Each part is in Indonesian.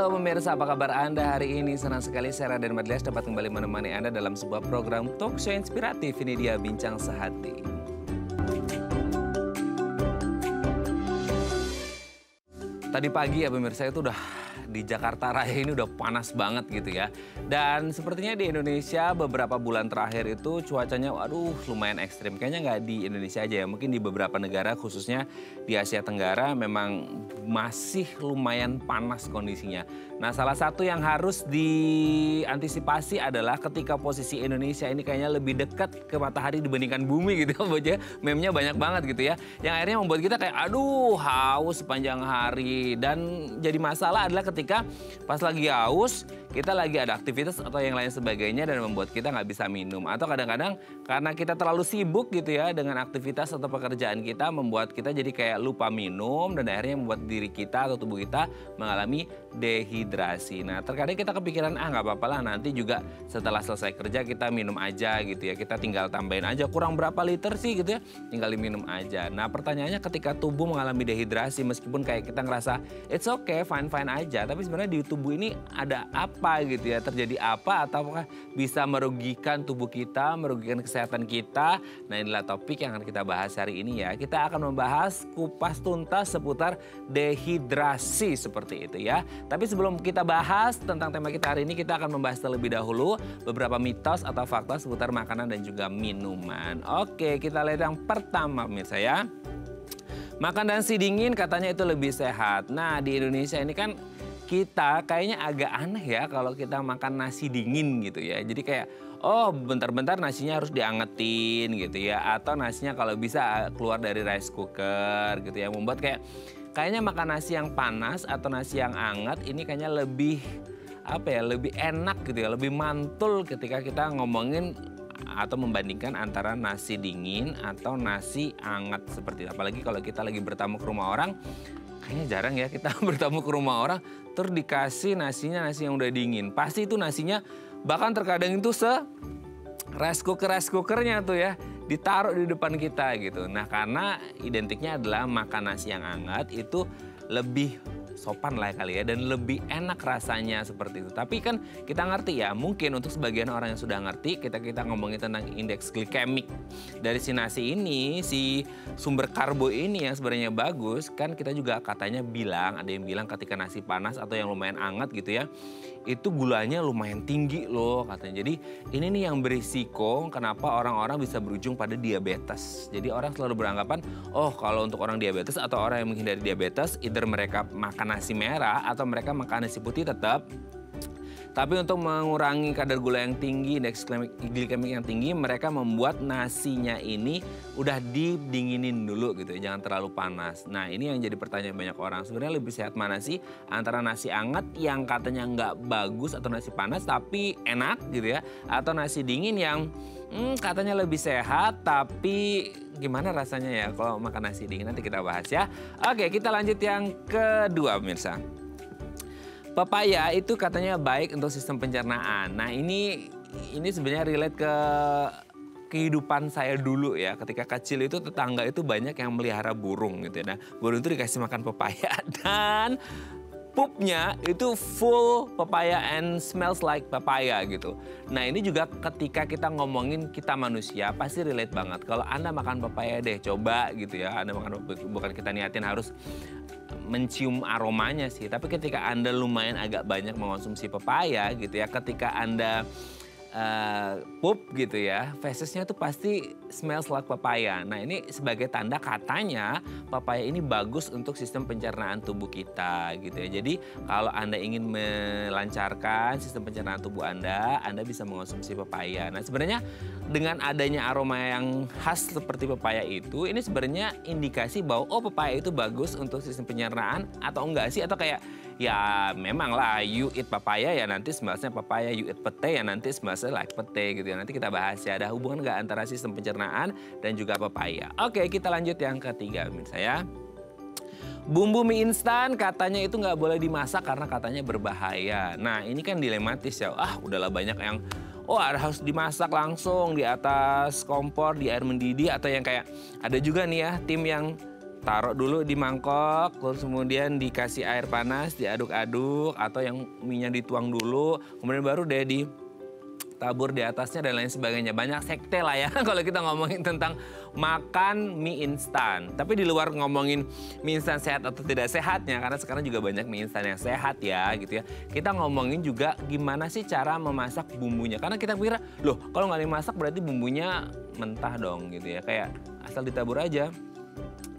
Halo pemirsa, apa kabar Anda hari ini? Senang sekali saya Raden Madlias dapat kembali menemani Anda dalam sebuah program talk show inspiratif. Ini dia Bincang Sehati. Tadi pagi ya pemirsa itu udah di Jakarta Raya ini udah panas banget gitu ya. Dan sepertinya di Indonesia beberapa bulan terakhir itu cuacanya waduh lumayan ekstrim. Kayaknya nggak di Indonesia aja ya, mungkin di beberapa negara khususnya di Asia Tenggara memang masih lumayan panas kondisinya. Nah salah satu yang harus diantisipasi adalah ketika posisi Indonesia ini kayaknya lebih dekat ke matahari dibandingkan bumi gitu ya. Memnya banyak banget gitu ya. Yang akhirnya membuat kita kayak aduh haus sepanjang hari. Dan jadi masalah adalah ketika pas lagi haus kita lagi ada aktivitas atau yang lain sebagainya dan membuat kita nggak bisa minum. Atau kadang-kadang karena kita terlalu sibuk gitu ya dengan aktivitas atau pekerjaan kita membuat kita jadi kayak lupa minum dan akhirnya membuat diri kita atau tubuh kita mengalami dehidrasi. Nah terkadang kita kepikiran ah nggak apa-apa lah nanti juga setelah selesai kerja kita minum aja gitu ya. Kita tinggal tambahin aja kurang berapa liter sih gitu ya tinggal minum aja. Nah pertanyaannya ketika tubuh mengalami dehidrasi meskipun kayak kita ngerasa it's okay fine fine aja tapi sebenarnya di tubuh ini ada apa apa gitu ya, terjadi apa ataukah bisa merugikan tubuh kita, merugikan kesehatan kita. Nah inilah topik yang akan kita bahas hari ini ya. Kita akan membahas kupas tuntas seputar dehidrasi seperti itu ya. Tapi sebelum kita bahas tentang tema kita hari ini, kita akan membahas terlebih dahulu beberapa mitos atau fakta seputar makanan dan juga minuman. Oke, kita lihat yang pertama pemirsa ya. Makan nasi dingin katanya itu lebih sehat. Nah di Indonesia ini kan kita kayaknya agak aneh ya kalau kita makan nasi dingin gitu ya. Jadi kayak oh bentar-bentar nasinya harus diangetin gitu ya atau nasinya kalau bisa keluar dari rice cooker gitu ya membuat kayak kayaknya makan nasi yang panas atau nasi yang hangat ini kayaknya lebih apa ya lebih enak gitu ya lebih mantul ketika kita ngomongin atau membandingkan antara nasi dingin atau nasi hangat seperti itu. Apalagi kalau kita lagi bertamu ke rumah orang, kayaknya jarang ya kita bertamu ke rumah orang terus dikasih nasinya nasi yang udah dingin. Pasti itu nasinya bahkan terkadang itu se rice cooker rice cookernya tuh ya ditaruh di depan kita gitu. Nah karena identiknya adalah makan nasi yang hangat itu lebih sopan lah kali ya dan lebih enak rasanya seperti itu. Tapi kan kita ngerti ya, mungkin untuk sebagian orang yang sudah ngerti, kita kita ngomongin tentang indeks glikemik dari si nasi ini, si sumber karbo ini yang sebenarnya bagus, kan kita juga katanya bilang, ada yang bilang ketika nasi panas atau yang lumayan hangat gitu ya, itu gulanya lumayan tinggi loh katanya. Jadi ini nih yang berisiko kenapa orang-orang bisa berujung pada diabetes. Jadi orang selalu beranggapan, oh kalau untuk orang diabetes atau orang yang menghindari diabetes, either mereka makan nasi merah atau mereka makan nasi putih tetap tapi untuk mengurangi kadar gula yang tinggi, indeks glikemik yang tinggi, mereka membuat nasinya ini udah didinginin dulu gitu, jangan terlalu panas. Nah ini yang jadi pertanyaan banyak orang. Sebenarnya lebih sehat mana sih antara nasi anget yang katanya nggak bagus atau nasi panas tapi enak gitu ya, atau nasi dingin yang hmm, katanya lebih sehat tapi gimana rasanya ya kalau makan nasi dingin nanti kita bahas ya. Oke kita lanjut yang kedua pemirsa. Papaya itu katanya baik untuk sistem pencernaan. Nah ini ini sebenarnya relate ke kehidupan saya dulu ya. Ketika kecil itu tetangga itu banyak yang melihara burung gitu ya. Nah burung itu dikasih makan pepaya dan pupnya itu full papaya and smells like papaya gitu. Nah ini juga ketika kita ngomongin kita manusia pasti relate banget. Kalau Anda makan papaya deh coba gitu ya. Anda makan bukan kita niatin harus mencium aromanya sih. Tapi ketika Anda lumayan agak banyak mengonsumsi pepaya gitu ya, ketika Anda uh, pup gitu ya, fesesnya tuh pasti smells like papaya. Nah ini sebagai tanda katanya papaya ini bagus untuk sistem pencernaan tubuh kita gitu ya. Jadi kalau Anda ingin melancarkan sistem pencernaan tubuh Anda, Anda bisa mengonsumsi pepaya. Nah sebenarnya dengan adanya aroma yang khas seperti pepaya itu, ini sebenarnya indikasi bahwa oh pepaya itu bagus untuk sistem pencernaan atau enggak sih? Atau kayak ya memang lah you eat papaya ya nanti smellsnya papaya, you eat pete ya nanti smellsnya like pete gitu ya. Nanti kita bahas ya ada hubungan nggak antara sistem pencernaan dan juga papaya. Oke kita lanjut yang ketiga pemirsa ya. Bumbu mie instan katanya itu nggak boleh dimasak karena katanya berbahaya. Nah ini kan dilematis ya. Ah udahlah banyak yang oh harus dimasak langsung di atas kompor di air mendidih atau yang kayak ada juga nih ya tim yang taruh dulu di mangkok, kemudian dikasih air panas, diaduk-aduk, atau yang minyak dituang dulu, kemudian baru deh di tabur di atasnya dan lain sebagainya. Banyak sekte lah ya kalau kita ngomongin tentang makan mie instan. Tapi di luar ngomongin mie instan sehat atau tidak sehatnya, karena sekarang juga banyak mie instan yang sehat ya gitu ya. Kita ngomongin juga gimana sih cara memasak bumbunya. Karena kita kira, loh kalau nggak dimasak berarti bumbunya mentah dong gitu ya. Kayak asal ditabur aja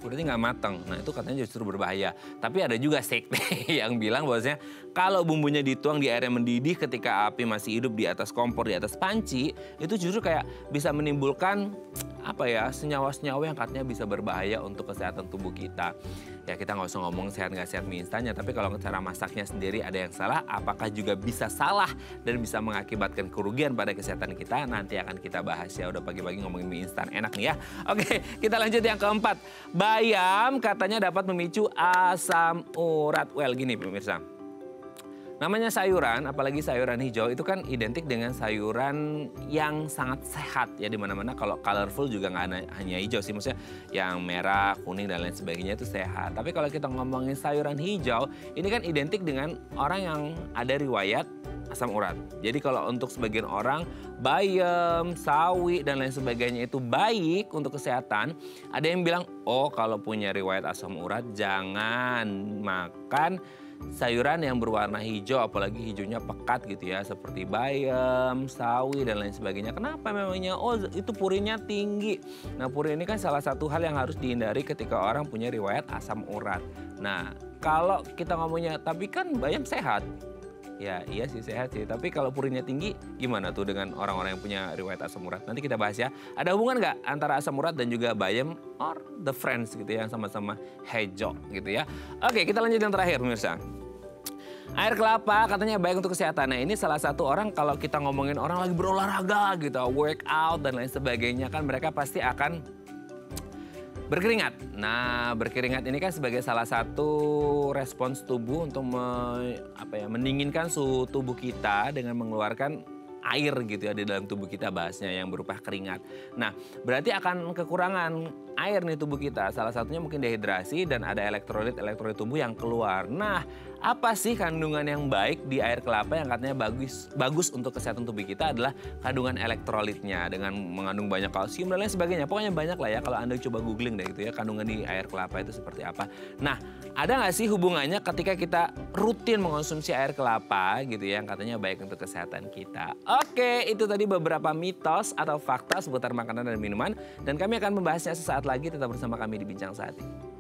berarti nggak matang. Nah itu katanya justru berbahaya. Tapi ada juga sekte yang bilang bahwasanya kalau bumbunya dituang di air yang mendidih ketika api masih hidup di atas kompor, di atas panci, itu justru kayak bisa menimbulkan apa ya senyawa-senyawa yang katanya bisa berbahaya untuk kesehatan tubuh kita. Ya kita nggak usah ngomong sehat nggak sehat mie instannya, tapi kalau cara masaknya sendiri ada yang salah, apakah juga bisa salah dan bisa mengakibatkan kerugian pada kesehatan kita? Nanti akan kita bahas ya. Udah pagi-pagi ngomongin mie instan enak nih ya. Oke, kita lanjut yang keempat. Bayam katanya dapat memicu asam urat. Well gini pemirsa. Namanya sayuran, apalagi sayuran hijau itu kan identik dengan sayuran yang sangat sehat ya di mana-mana. Kalau colorful juga nggak hanya hijau sih, maksudnya yang merah, kuning dan lain sebagainya itu sehat. Tapi kalau kita ngomongin sayuran hijau, ini kan identik dengan orang yang ada riwayat asam urat. Jadi kalau untuk sebagian orang bayam, sawi dan lain sebagainya itu baik untuk kesehatan, ada yang bilang, "Oh, kalau punya riwayat asam urat jangan makan sayuran yang berwarna hijau apalagi hijaunya pekat gitu ya seperti bayam, sawi dan lain sebagainya. Kenapa memangnya? Oh itu purinnya tinggi. Nah purin ini kan salah satu hal yang harus dihindari ketika orang punya riwayat asam urat. Nah kalau kita ngomongnya tapi kan bayam sehat. Ya iya sih sehat sih, tapi kalau purinnya tinggi gimana tuh dengan orang-orang yang punya riwayat asam urat? Nanti kita bahas ya. Ada hubungan nggak antara asam urat dan juga bayam or the friends gitu ya, sama-sama hijau gitu ya. Oke kita lanjut yang terakhir pemirsa. Air kelapa katanya baik untuk kesehatan. Nah ini salah satu orang kalau kita ngomongin orang lagi berolahraga gitu, workout dan lain sebagainya kan mereka pasti akan Berkeringat. Nah, berkeringat ini kan sebagai salah satu respons tubuh untuk me, apa ya, mendinginkan suhu tubuh kita dengan mengeluarkan air gitu ya di dalam tubuh kita bahasnya yang berupa keringat. Nah, berarti akan kekurangan air nih tubuh kita. Salah satunya mungkin dehidrasi dan ada elektrolit elektrolit tubuh yang keluar. Nah, apa sih kandungan yang baik di air kelapa yang katanya bagus bagus untuk kesehatan tubuh kita adalah kandungan elektrolitnya dengan mengandung banyak kalsium dan lain sebagainya. Pokoknya banyak lah ya kalau Anda coba googling deh gitu ya kandungan di air kelapa itu seperti apa. Nah, ada nggak sih hubungannya ketika kita rutin mengonsumsi air kelapa gitu ya yang katanya baik untuk kesehatan kita. Oke, itu tadi beberapa mitos atau fakta seputar makanan dan minuman dan kami akan membahasnya sesaat lagi tetap bersama kami di Bincang Saat ini.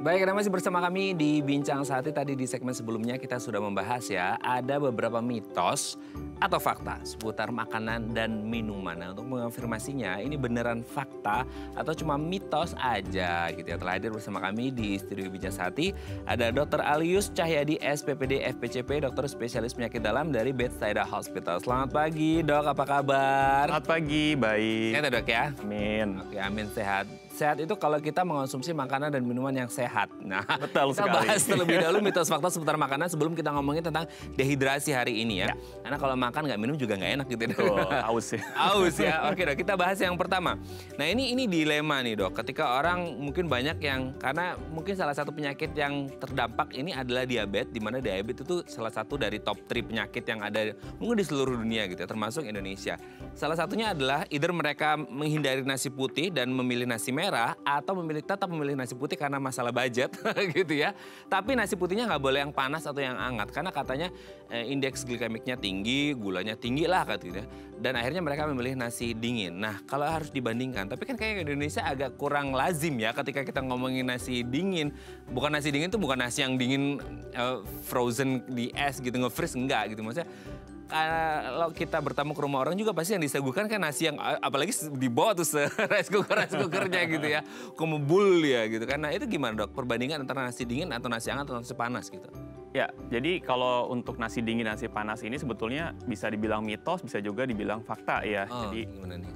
Baik, Anda masih bersama kami di Bincang Sehati. Tadi di segmen sebelumnya kita sudah membahas ya, ada beberapa mitos atau fakta seputar makanan dan minuman. Nah, untuk mengonfirmasinya, ini beneran fakta atau cuma mitos aja gitu ya. Telah hadir bersama kami di Studio Bincang Sehati, ada Dr. Alius Cahyadi, SPPD FPCP, dokter spesialis penyakit dalam dari Bethsaida Hospital. Selamat pagi, dok. Apa kabar? Selamat pagi, baik. Sehat ya, dok ya? Amin. Oke, amin sehat sehat itu kalau kita mengonsumsi makanan dan minuman yang sehat. Nah, betul kita sekali. bahas terlebih dahulu mitos fakta seputar makanan sebelum kita ngomongin tentang dehidrasi hari ini ya. ya. Karena kalau makan nggak minum juga nggak enak gitu. Oh, aus ya. aus ya. Oke dok, kita bahas yang pertama. Nah ini ini dilema nih dok. Ketika orang mungkin banyak yang karena mungkin salah satu penyakit yang terdampak ini adalah diabetes, di mana diabetes itu salah satu dari top 3 penyakit yang ada mungkin di seluruh dunia gitu, ya, termasuk Indonesia. Salah satunya adalah either mereka menghindari nasi putih dan memilih nasi merah merah atau memilih tetap memilih nasi putih karena masalah budget gitu ya. Tapi nasi putihnya nggak boleh yang panas atau yang hangat karena katanya eh, indeks glikemiknya tinggi, gulanya tinggi lah katanya. Dan akhirnya mereka memilih nasi dingin. Nah kalau harus dibandingkan, tapi kan kayak Indonesia agak kurang lazim ya ketika kita ngomongin nasi dingin. Bukan nasi dingin tuh bukan nasi yang dingin uh, frozen di es gitu nge-freeze enggak gitu maksudnya kalau kita bertamu ke rumah orang juga pasti yang disagukan kan nasi yang apalagi dibawa tuh se rice cooker rice cookernya gitu ya kumubul ya gitu kan nah itu gimana dok perbandingan antara nasi dingin atau nasi hangat atau nasi panas gitu Ya, jadi kalau untuk nasi dingin nasi panas ini sebetulnya bisa dibilang mitos, bisa juga dibilang fakta ya. Oh, jadi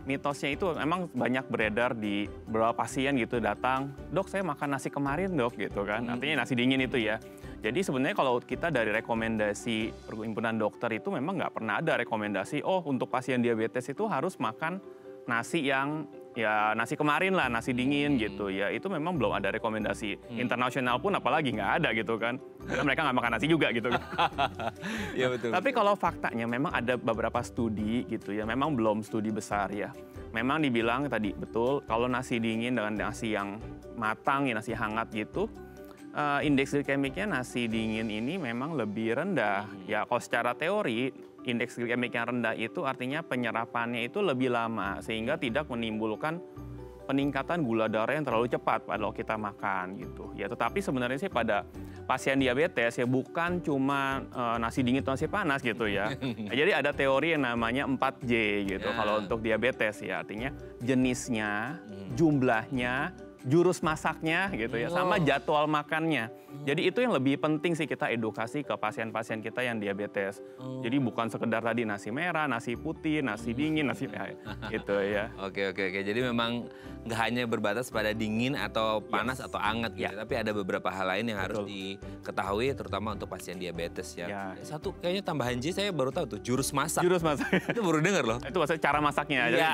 mitosnya itu emang banyak beredar di beberapa pasien gitu datang, dok saya makan nasi kemarin dok gitu kan. Hmm. Artinya nasi dingin itu ya. Jadi sebenarnya kalau kita dari rekomendasi perhimpunan dokter itu memang nggak pernah ada rekomendasi, oh untuk pasien diabetes itu harus makan nasi yang ya nasi kemarin lah nasi dingin hmm. gitu ya itu memang belum ada rekomendasi hmm. internasional pun apalagi nggak ada gitu kan karena mereka nggak makan nasi juga gitu ya betul tapi betul. kalau faktanya memang ada beberapa studi gitu ya memang belum studi besar ya memang dibilang tadi betul kalau nasi dingin dengan nasi yang matang ya nasi hangat gitu uh, indeks glikemiknya nasi dingin ini memang lebih rendah hmm. ya kalau secara teori indeks glikemik yang rendah itu artinya penyerapannya itu lebih lama sehingga tidak menimbulkan peningkatan gula darah yang terlalu cepat pada kita makan gitu. Ya, tetapi sebenarnya sih pada pasien diabetes ya bukan cuma uh, nasi dingin atau nasi panas gitu ya. Nah, jadi ada teori yang namanya 4J gitu yeah. kalau untuk diabetes ya artinya jenisnya, hmm. jumlahnya, jurus masaknya gitu ya, sama jadwal makannya. Jadi itu yang lebih penting sih kita edukasi ke pasien-pasien kita yang diabetes. Oh. Jadi bukan sekedar tadi nasi merah, nasi putih, nasi dingin, nasi gitu ya. Oke oke oke. Jadi memang nggak hanya berbatas pada dingin atau panas yes. atau anget gitu, ya. tapi ada beberapa hal lain yang harus diketahui terutama untuk pasien diabetes ya. ya. Satu kayaknya tambahan J saya baru tahu tuh jurus masak. Jurus masak. itu baru dengar loh. Itu maksudnya cara masaknya. Iya,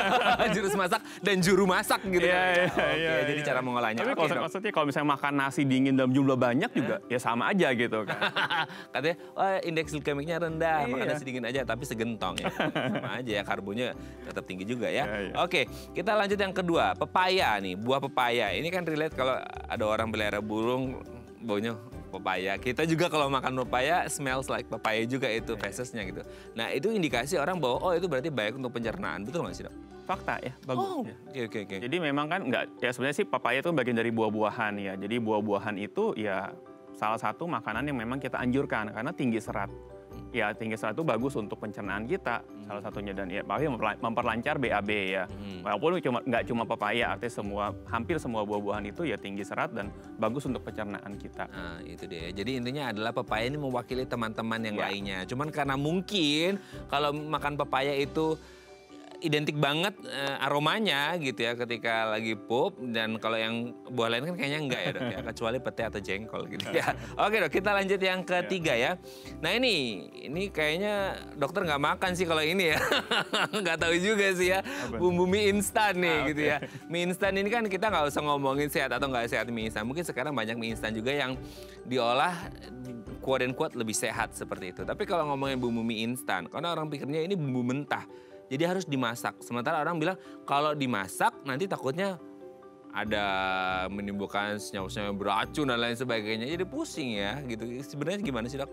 jurus masak dan juru masak gitu. Iya, iya, iya, jadi iya. cara mengolahnya. Tapi okay, maksudnya kalau misalnya makan nasi dingin dalam jumlah banyak juga ya sama aja gitu kan. Katanya oh, indeks glikemiknya rendah, iya. makan nasi dingin aja tapi segentong ya. sama aja ya karbonya tetap tinggi juga ya. Iya, iya. Oke, kita lanjut yang kedua, pepaya nih, buah pepaya. Ini kan relate kalau ada orang pelihara burung baunya pepaya. Kita juga kalau makan pepaya smells like pepaya juga itu fesesnya gitu. Nah itu indikasi orang bahwa oh itu berarti baik untuk pencernaan. Betul nggak sih dok? Fakta ya bagus. Oh, oke okay, oke okay, Okay. Jadi memang kan nggak ya sebenarnya sih papaya itu bagian dari buah-buahan ya. Jadi buah-buahan itu ya salah satu makanan yang memang kita anjurkan karena tinggi serat. Ya tinggi serat itu bagus untuk pencernaan kita hmm. salah satunya dan ya bahkan memperlancar BAB ya. Hmm. Walaupun cuma nggak cuma papaya, artinya semua hampir semua buah-buahan itu ya tinggi serat dan bagus untuk pencernaan kita. Nah itu dia. Jadi intinya adalah papaya ini mewakili teman-teman yang ya. lainnya. Cuman karena mungkin kalau makan papaya itu identik banget uh, aromanya gitu ya ketika lagi pup dan kalau yang buah lain kan kayaknya enggak ya dok ya kecuali pete atau jengkol gitu ya. Oke dok kita lanjut yang ketiga ya. Nah ini ini kayaknya dokter nggak makan sih kalau ini ya nggak tahu juga sih ya bumbu mie instan nih ah, gitu ya. Mie instan ini kan kita nggak usah ngomongin sehat atau nggak sehat mie instan. Mungkin sekarang banyak mie instan juga yang diolah kuat dan kuat lebih sehat seperti itu. Tapi kalau ngomongin bumbu mie instan, karena orang pikirnya ini bumbu mentah. Jadi harus dimasak. Sementara orang bilang kalau dimasak nanti takutnya ada menimbulkan senyawa-senyawa beracun dan lain sebagainya. Jadi pusing ya gitu. Sebenarnya gimana sih dok?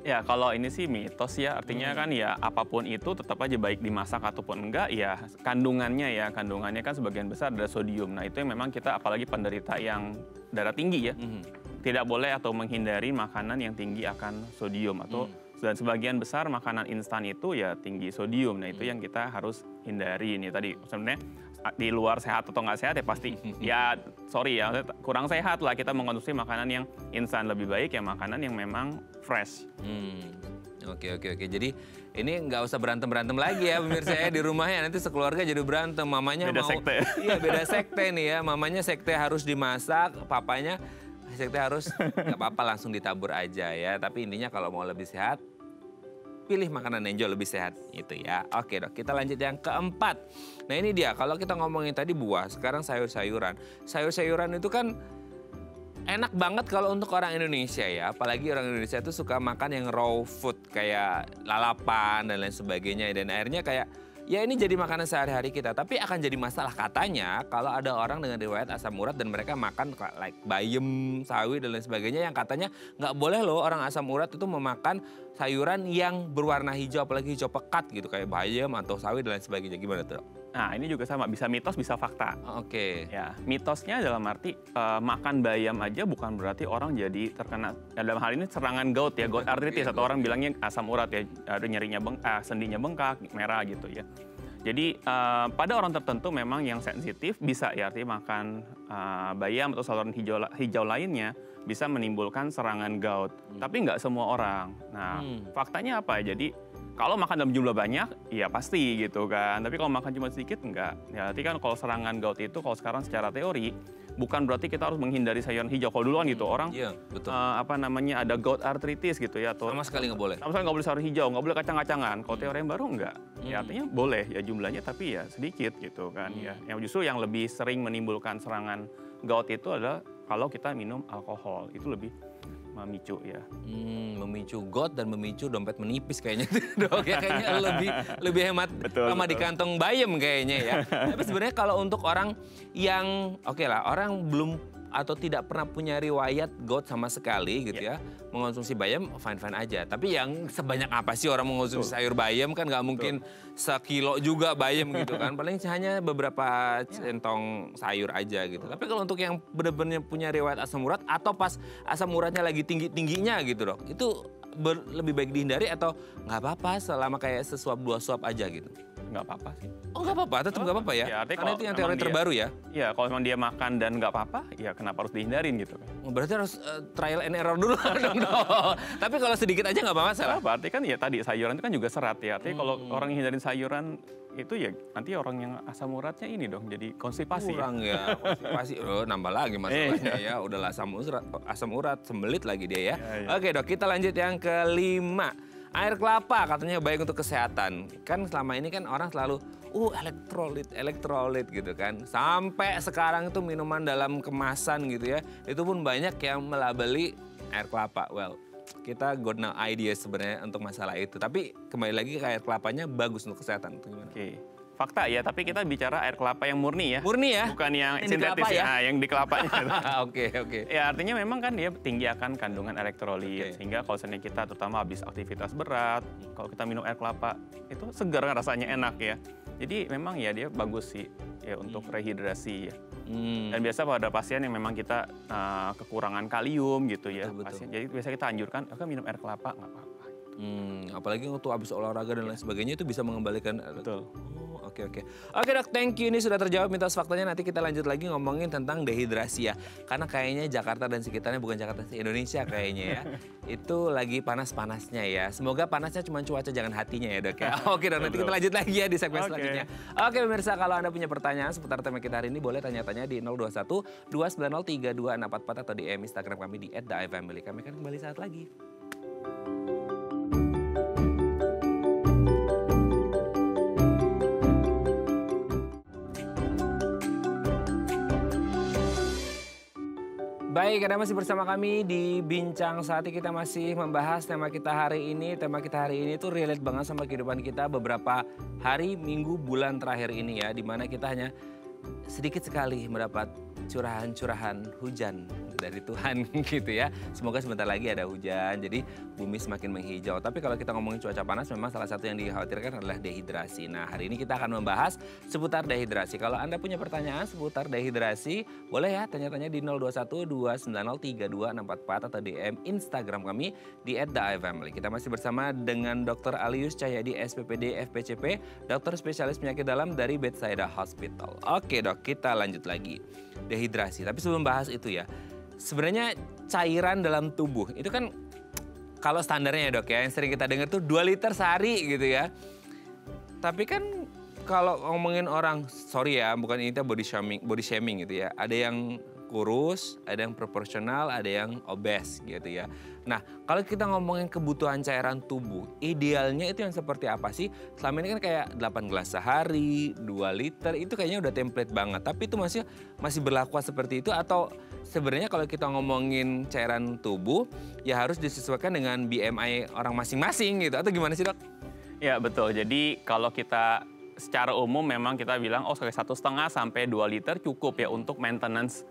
Ya kalau ini sih mitos ya artinya hmm. kan ya apa pun itu tetap aja baik dimasak ataupun enggak ya kandungannya ya kandungannya kan sebagian besar adalah sodium. Nah itu yang memang kita apalagi penderita yang darah tinggi ya hmm. tidak boleh atau menghindari makanan yang tinggi akan sodium atau hmm dan sebagian besar makanan instan itu ya tinggi sodium. Nah itu yang kita harus hindari ini tadi. Sebenarnya di luar sehat atau nggak sehat ya pasti ya sorry ya kurang sehat lah kita mengkonsumsi makanan yang instan lebih baik ya makanan yang memang fresh. Hmm. Oke oke oke. Jadi ini nggak usah berantem berantem lagi ya pemirsa ya di rumahnya nanti sekeluarga jadi berantem. Mamanya beda mau sekte. iya beda sekte nih ya. Mamanya sekte harus dimasak, papanya sekte harus nggak apa-apa langsung ditabur aja ya. Tapi intinya kalau mau lebih sehat pilih makanan yang jauh lebih sehat itu ya. Oke dok, kita lanjut yang keempat. Nah ini dia, kalau kita ngomongin tadi buah, sekarang sayur-sayuran. Sayur-sayuran itu kan enak banget kalau untuk orang Indonesia ya. Apalagi orang Indonesia itu suka makan yang raw food kayak lalapan dan lain sebagainya. Dan akhirnya kayak ya ini jadi makanan sehari-hari kita. Tapi akan jadi masalah katanya kalau ada orang dengan riwayat asam urat dan mereka makan like bayam, sawi dan lain sebagainya yang katanya nggak boleh loh orang asam urat itu memakan sayuran yang berwarna hijau apalagi hijau pekat gitu kayak bayam atau sawi dan lain sebagainya. Gimana tuh? Nah ini juga sama bisa mitos bisa fakta. Oke. Okay. Ya mitosnya dalam arti uh, makan bayam aja bukan berarti orang jadi terkena ya dalam hal ini serangan gout ya gout arthritis atau orang bilangnya asam urat ya ada nyerinya beng, uh, sendinya bengkak merah gitu ya. Jadi uh, pada orang tertentu memang yang sensitif bisa ya artinya makan uh, bayam atau saluran hijau hijau lainnya bisa menimbulkan serangan gout. Hmm. Tapi nggak semua orang. Nah hmm. faktanya apa? Jadi kalau makan dalam jumlah banyak, ya pasti gitu kan. Tapi kalau makan cuma sedikit, enggak. Ya, nanti kan kalau serangan gout itu, kalau sekarang secara teori, bukan berarti kita harus menghindari sayuran hijau. Kalau dulu kan gitu, orang Iya, betul. eh, apa namanya ada gout arthritis gitu ya, atau Sama sekali nggak boleh. sama sekali nggak boleh sayur hijau, nggak boleh kacang-kacangan. Kalau teori yang baru enggak. Ya Hmm. artinya boleh ya jumlahnya tapi ya sedikit gitu kan ya. Hmm. Yang justru yang lebih sering menimbulkan serangan gout itu adalah kalau kita minum alkohol. Itu lebih memicu ya. Hmm, memicu got dan memicu dompet menipis kayaknya dok ya kayaknya lebih lebih hemat Betul, sama di kantong bayam kayaknya ya. Tapi sebenarnya kalau untuk orang yang oke lah orang belum atau tidak pernah punya riwayat gout sama sekali gitu ya mengonsumsi bayam fine fine aja. Tapi yang sebanyak apa sih orang mengonsumsi sayur bayam kan nggak mungkin sekilo juga bayam gitu kan. Paling hanya beberapa centong sayur aja gitu. Tapi kalau untuk yang benar-benar punya riwayat asam urat atau pas asam uratnya lagi tinggi tingginya gitu dok, itu ber- lebih baik dihindari atau nggak apa-apa selama kayak sesuap dua suap aja gitu. Nggak apa-apa sih. Oh nggak apa-apa, tetap nggak apa-apa ya. Ya, artinya Karena kalau itu yang teori dia- terbaru ya. Ya kalau memang dia makan dan nggak apa-apa, ya kenapa harus dihindarin gitu kan. Oh, Berarti harus eh, trial and error dulu dong. Tapi kalau sedikit aja nggak masalah. Apa? Artinya kan ya tadi sayuran itu kan juga serat ya. Artinya kalau Hmm. orang hindarin sayuran itu ya nanti orang yang asam uratnya ini dong jadi konstipasi. ya. Kurang ya, konstipasi. Oh, nambah lagi masalahnya ya. Udahlah asam urat, asam urat sembelit lagi dia ya. Iya, iya. Oke dok, kita lanjut yang kelima. Air kelapa katanya baik untuk kesehatan. Kan selama ini kan orang selalu, uh elektrolit, elektrolit gitu kan. Sampai sekarang itu minuman dalam kemasan gitu ya. Itu pun banyak yang melabeli air kelapa. Well, kita got no idea sebenarnya untuk masalah itu. Tapi kembali lagi ke air kelapanya bagus untuk kesehatan. Itu gimana? Fakta ya, tapi kita bicara air kelapa yang murni ya. Murni ya? Bukan yang, Yang di sintetis kelapa ya? Ah, yang di kelapanya. Oke, oke. ya artinya memang kan dia tinggi akan kandungan elektrolit. Oke. Sehingga kalau misalnya kita terutama habis aktivitas berat, kalau kita minum air kelapa itu segar rasanya enak ya. Jadi memang ya dia bagus sih ya untuk rehidrasi ya. Hmm. Dan biasa pada pasien yang memang kita uh, kekurangan kalium gitu ya. Betul, betul. Pasien, jadi biasa kita anjurkan, oke minum air kelapa nggak apa-apa. Hmm, apalagi waktu habis olahraga dan lain sebagainya itu bisa mengembalikan. Betul. Oh, oke oke. Oke dok, thank you. Ini sudah terjawab mitos faktanya. Nanti kita lanjut lagi ngomongin tentang dehidrasi ya. Karena kayaknya Jakarta dan sekitarnya bukan Jakarta sih, Indonesia kayaknya ya. itu lagi panas-panasnya ya. Semoga panasnya cuma cuaca jangan hatinya ya dok ya. Oke dok, nanti kita lanjut lagi ya di segmen Oke. selanjutnya. Oke pemirsa, kalau Anda punya pertanyaan seputar tema kita hari ini boleh tanya-tanya di 021 290 3244 atau di Instagram kami di @daifamily. Kami akan kembali saat lagi. Baik, Anda masih bersama kami di Bincang Saat ini kita masih membahas tema kita hari ini. Tema kita hari ini tuh relate banget sama kehidupan kita beberapa hari, minggu, bulan terakhir ini ya. Di mana kita hanya sedikit sekali mendapat curahan-curahan hujan dari Tuhan gitu ya. Semoga sebentar lagi ada hujan, jadi bumi semakin menghijau. Tapi kalau kita ngomongin cuaca panas, memang salah satu yang dikhawatirkan adalah dehidrasi. Nah, hari ini kita akan membahas seputar dehidrasi. Kalau Anda punya pertanyaan seputar dehidrasi, boleh ya tanya-tanya di 021 290 3244 atau DM Instagram kami di @daifamily. Kita masih bersama dengan Dr. Alius Cahyadi SPPD FPCP, dokter spesialis penyakit dalam dari Bethsaida Hospital. Oke, Dok, kita lanjut lagi. Dehidrasi. Tapi sebelum bahas itu ya, sebenarnya cairan dalam tubuh itu kan kalau standarnya ya dok ya yang sering kita dengar tuh 2 liter sehari gitu ya. Tapi kan kalau ngomongin orang sorry ya bukan ini body shaming body shaming gitu ya. Ada yang kurus, ada yang proporsional, ada yang obes gitu ya. Nah, kalau kita ngomongin kebutuhan cairan tubuh, idealnya itu yang seperti apa sih? Selama ini kan kayak 8 gelas sehari, 2 liter, itu kayaknya udah template banget. Tapi itu masih masih berlaku seperti itu atau sebenarnya kalau kita ngomongin cairan tubuh ya harus disesuaikan dengan BMI orang masing-masing gitu atau gimana sih, Dok? Ya betul. Jadi kalau kita secara umum memang kita bilang oh sekitar satu setengah sampai 2 liter cukup ya untuk maintenance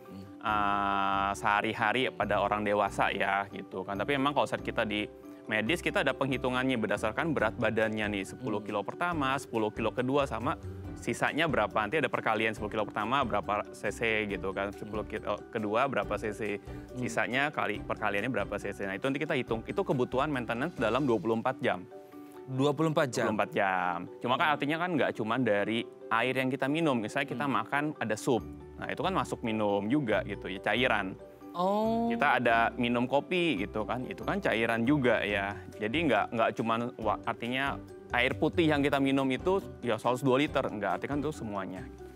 uh, sehari-hari pada orang dewasa ya gitu kan. Tapi memang kalau saat kita di medis kita ada penghitungannya berdasarkan berat badannya nih. 10 kilo pertama, 10 kilo kedua sama sisanya berapa. Nanti ada perkalian 10 kilo pertama berapa cc gitu kan. 10 kilo kedua berapa cc. Sisanya kali perkaliannya berapa cc. Nah itu nanti kita hitung. Itu kebutuhan maintenance dalam 24 jam. 24 jam. 24 jam. Cuma kan artinya kan nggak cuma dari air yang kita minum. Misalnya kita makan ada sup. Nah itu kan masuk minum juga gitu ya cairan. Oh. Kita ada minum kopi gitu kan. Itu kan cairan juga ya. Jadi nggak nggak cuma artinya air putih yang kita minum itu ya 102 liter, enggak, artinya kan itu semuanya. Nah,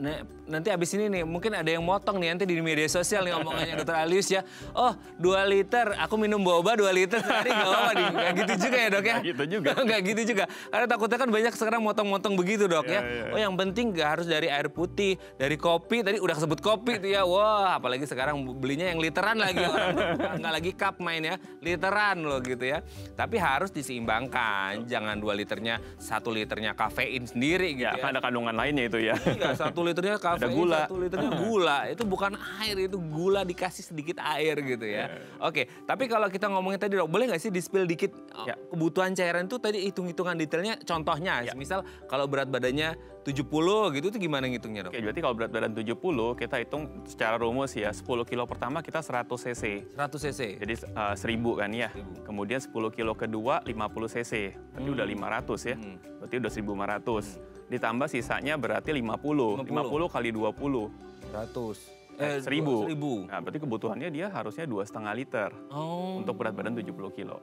nah, nanti abis ini nih, mungkin ada yang motong nih nanti di media sosial nih omongannya dokter Alius ya. Oh, 2 liter, aku minum boba 2 liter sehari gak apa-apa nih. Gak gitu juga ya dok ya? Gak gitu juga. gak gitu juga. Karena takutnya kan banyak sekarang motong-motong begitu dok ya. Ya, ya, ya. Oh yang penting gak harus dari air putih, dari kopi. Tadi udah sebut kopi tuh ya. Wah, apalagi sekarang belinya yang literan lagi. Orang nggak lagi cup main ya, literan loh gitu ya. Tapi harus diseimbangkan. Jangan 2 liternya, 1 liternya kafein sendiri gitu Ya, ya. kan ada kandungan lainnya itu ya. Iya, satu liternya kafein, Ada gula. satu liternya gula. Itu bukan air, itu gula dikasih sedikit air gitu ya. Oke, tapi kalau kita ngomongin tadi dok, boleh nggak sih di-spill dikit Ya. kebutuhan cairan itu tadi hitung-hitungan detailnya contohnya. Ya. Misal kalau berat badannya 70 gitu itu gimana ngitungnya dok? Oke, berarti kalau berat badan 70, kita hitung secara rumus ya, 10 kilo pertama kita 100 cc. 100 cc. Jadi eh, 1000 kan ya. 1000. Kemudian 10 kilo kedua 50 cc. Berarti udah 500 ya. Hmm. Berarti udah 1500. Ditambah sisanya berarti 50. 50. 50 kali 20. 100. Eh, 1000. 1000. Nah, berarti kebutuhannya dia harusnya 2,5 liter Oh. untuk berat badan 70 kilo.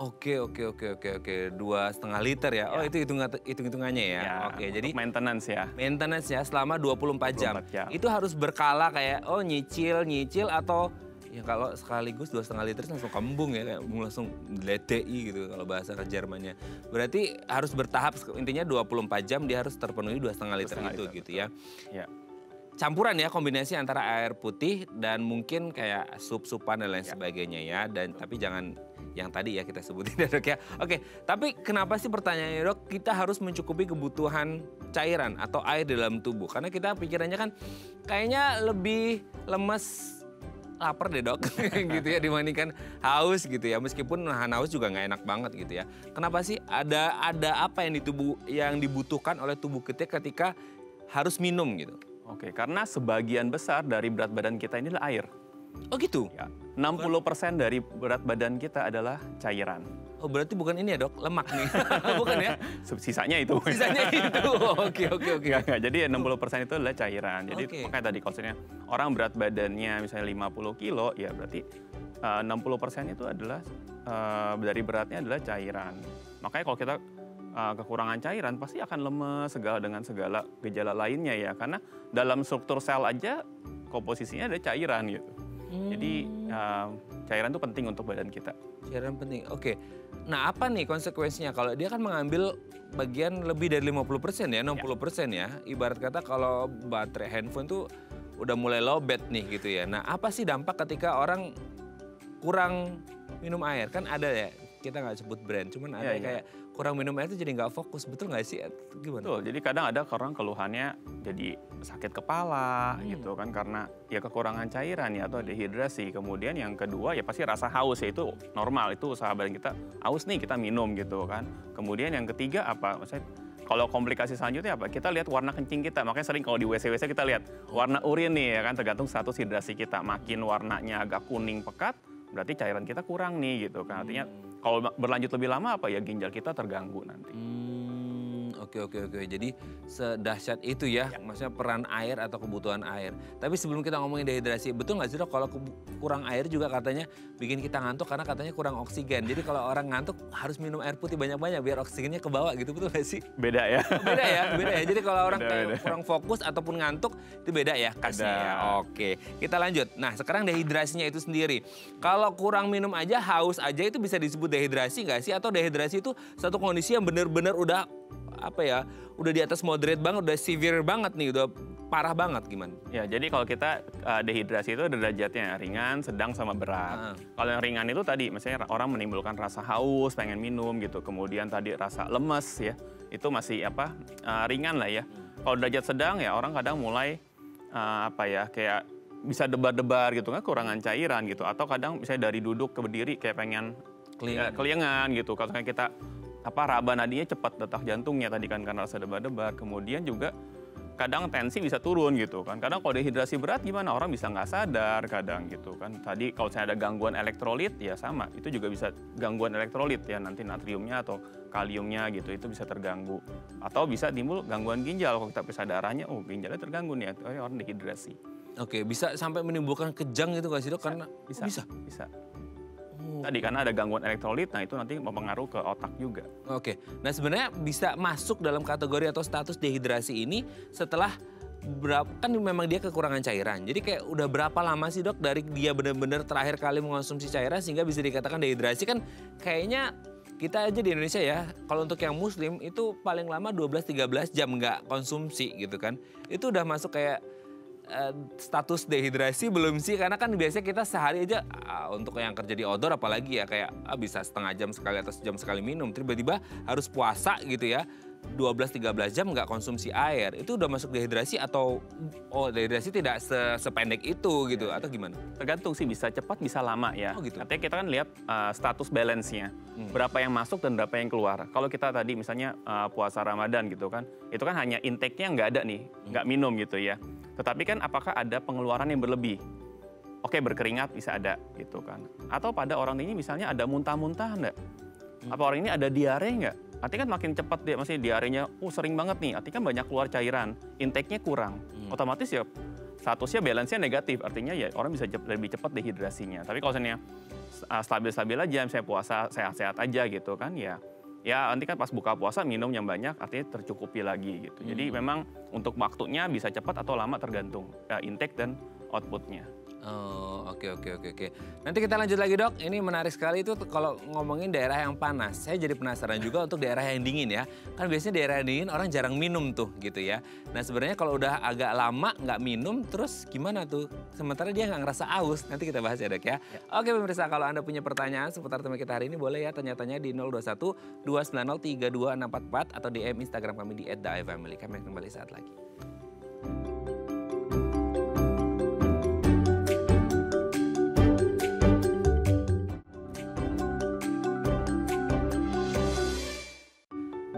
Oke oke oke oke oke dua setengah liter ya. Oh Ya. itu hitung hitung hitungannya ya. Ya, oke jadi maintenance ya. maintenance ya selama 24 jam. 24 jam. Itu harus berkala kayak oh nyicil nyicil atau ya kalau sekaligus dua setengah liter langsung kembung ya kayak langsung ledei gitu kalau bahasa Jermannya. Berarti harus bertahap intinya 24 jam dia harus terpenuhi dua setengah liter 2,5 itu liter, gitu ya. Ya. Campuran ya kombinasi antara air putih dan mungkin kayak sup-supan dan lain Ya. sebagainya ya dan tapi jangan yang tadi ya kita sebutin ya dok ya. Oke, tapi kenapa sih pertanyaannya dok kita harus mencukupi kebutuhan cairan atau air dalam tubuh? Karena kita pikirannya kan kayaknya lebih lemes lapar deh dok gitu ya dibandingkan haus gitu ya meskipun nahan haus juga nggak enak banget gitu ya kenapa sih ada ada apa yang di tubuh yang dibutuhkan oleh tubuh kita ketika harus minum gitu Oke, karena sebagian besar dari berat badan kita ini adalah air. Oh gitu Ya, 60% dari berat badan kita adalah cairan. Oh berarti bukan ini ya dok, lemak nih. bukan ya? Sisanya itu. Sisanya itu. Oke oke oke. Nggak. Jadi 60% itu adalah cairan. Jadi Oke. makanya tadi konsepnya orang berat badannya misalnya 50 kilo, ya berarti eh, 60% itu adalah eh, dari beratnya adalah cairan. Makanya kalau kita eh, kekurangan cairan pasti akan lemes segala dengan segala gejala lainnya ya. Karena dalam struktur sel aja komposisinya ada cairan gitu. Jadi eh, cairan itu penting untuk badan kita. Cairan penting. Oke. Nah apa nih konsekuensinya kalau dia kan mengambil bagian lebih dari 50% ya, 60% ya. Ibarat kata kalau baterai handphone tuh udah mulai lowbat nih gitu ya. Nah apa sih dampak ketika orang kurang minum air? Kan ada ya, kita nggak sebut brand, cuman ada Iya, iya. kayak kurang minum air itu jadi nggak fokus. Betul nggak sih? Gimana? Betul. Jadi kadang ada orang keluhannya jadi sakit kepala Hmm. gitu kan karena ya kekurangan cairan ya atau dehidrasi. Kemudian yang kedua ya pasti rasa haus ya itu normal itu usaha badan kita haus nih kita minum gitu kan. Kemudian yang ketiga apa? Maksudnya kalau komplikasi selanjutnya apa? Kita lihat warna kencing kita. Makanya sering kalau di WC-WC kita lihat warna urin nih ya kan tergantung status hidrasi kita. Makin warnanya agak kuning pekat berarti cairan kita kurang nih gitu kan. Artinya kalau berlanjut lebih lama apa ya ginjal kita terganggu nanti. Hmm, oke oke oke. Jadi sedahsyat itu ya, maksudnya peran air atau kebutuhan air. Tapi sebelum kita ngomongin dehidrasi, betul nggak sih dok kalau kurang air juga katanya bikin kita ngantuk karena katanya kurang oksigen. Jadi kalau orang ngantuk harus minum air putih banyak-banyak biar oksigennya ke bawah gitu, betul nggak sih? Beda ya. Beda ya, beda ya. Jadi kalau orang Beda, kayak beda. kurang fokus ataupun ngantuk itu beda ya kasnya. Beda. ya. Oke, kita lanjut. Nah sekarang dehidrasinya itu sendiri. Kalau kurang minum aja, haus aja itu bisa disebut dehidrasi nggak sih? Atau dehidrasi itu satu kondisi yang benar-benar udah apa ya, udah di atas moderate banget, udah severe banget nih, udah parah banget gimana? Ya, jadi kalau kita uh, dehidrasi itu ada derajatnya ringan, sedang, sama berat. Ah. Kalau yang ringan itu tadi, misalnya orang menimbulkan rasa haus, pengen minum gitu. Kemudian tadi rasa lemes ya, itu masih apa uh, ringan lah ya. Kalau derajat sedang ya orang kadang mulai uh, apa ya kayak bisa debar-debar gitu kan, kurangan cairan gitu. Atau kadang misalnya dari duduk ke berdiri kayak pengen Kelingan. ya, kelingan gitu. Kalau misalnya kita apa raba nadinya cepat detak jantungnya tadi kan karena rasa debar-debar. Kemudian juga kadang tensi bisa turun gitu kan. Kadang kalau dehidrasi berat gimana orang bisa nggak sadar kadang gitu kan. Tadi kalau saya ada gangguan elektrolit ya sama, itu juga bisa gangguan elektrolit ya nanti natriumnya atau kaliumnya gitu itu bisa terganggu. Atau bisa timbul gangguan ginjal kalau kita periksa darahnya, oh ginjalnya terganggu nih, oh, ya, orang dehidrasi. Oke, bisa sampai menimbulkan kejang gitu nggak sih dok? Karena Bisa. bisa. Bisa. Tadi karena ada gangguan elektrolit, nah itu nanti mempengaruhi ke otak juga. Oke, nah sebenarnya bisa masuk dalam kategori atau status dehidrasi ini setelah berapa kan memang dia kekurangan cairan. Jadi kayak udah berapa lama sih dok dari dia benar-benar terakhir kali mengonsumsi cairan sehingga bisa dikatakan dehidrasi kan kayaknya kita aja di Indonesia ya, kalau untuk yang muslim itu paling lama 12-13 jam nggak konsumsi gitu kan. Itu udah masuk kayak uh, status dehidrasi belum sih? Karena kan biasanya kita sehari aja uh, untuk yang kerja di outdoor apalagi ya kayak uh, bisa setengah jam sekali atau sejam sekali minum. Tiba-tiba harus puasa gitu ya 12-13 jam nggak konsumsi air, itu udah masuk dehidrasi atau oh dehidrasi tidak se sependek itu gitu atau gimana? Tergantung sih bisa cepat bisa lama ya. Oh gitu. Artinya kita kan lihat uh, status balance-nya. Hmm. Berapa yang masuk dan berapa yang keluar. Kalau kita tadi misalnya uh, puasa Ramadan gitu kan, itu kan hanya intake-nya nggak ada nih, hmm. nggak minum gitu ya. Tetapi kan apakah ada pengeluaran yang berlebih? Oke berkeringat bisa ada gitu kan. Atau pada orang ini misalnya ada muntah-muntah enggak? Hmm. Apa orang ini ada diare nggak? Artinya kan makin cepat dia masih diarenya, oh sering banget nih. Artinya kan banyak keluar cairan, intake-nya kurang. Hmm. Otomatis ya statusnya balance-nya negatif. Artinya ya orang bisa cep lebih cepat dehidrasinya. Tapi kalau misalnya stabil-stabil aja, misalnya puasa sehat-sehat aja gitu kan ya ya nanti kan pas buka puasa minum yang banyak artinya tercukupi lagi gitu. Hmm. Jadi memang untuk waktunya bisa cepat atau lama tergantung ya, intake dan outputnya. Oh, oke okay, oke okay, oke okay, oke. Nanti kita lanjut lagi, Dok. Ini menarik sekali itu kalau ngomongin daerah yang panas. Saya jadi penasaran juga untuk daerah yang dingin ya. Kan biasanya daerah yang dingin orang jarang minum tuh gitu ya. Nah, sebenarnya kalau udah agak lama nggak minum terus gimana tuh? Sementara dia nggak ngerasa aus. Nanti kita bahas ya, Dok ya. ya. Oke, pemirsa, kalau Anda punya pertanyaan seputar tema kita hari ini boleh ya tanya-tanya di 021 290 32644 atau DM Instagram kami di @daifamily. Kami akan kembali saat lagi.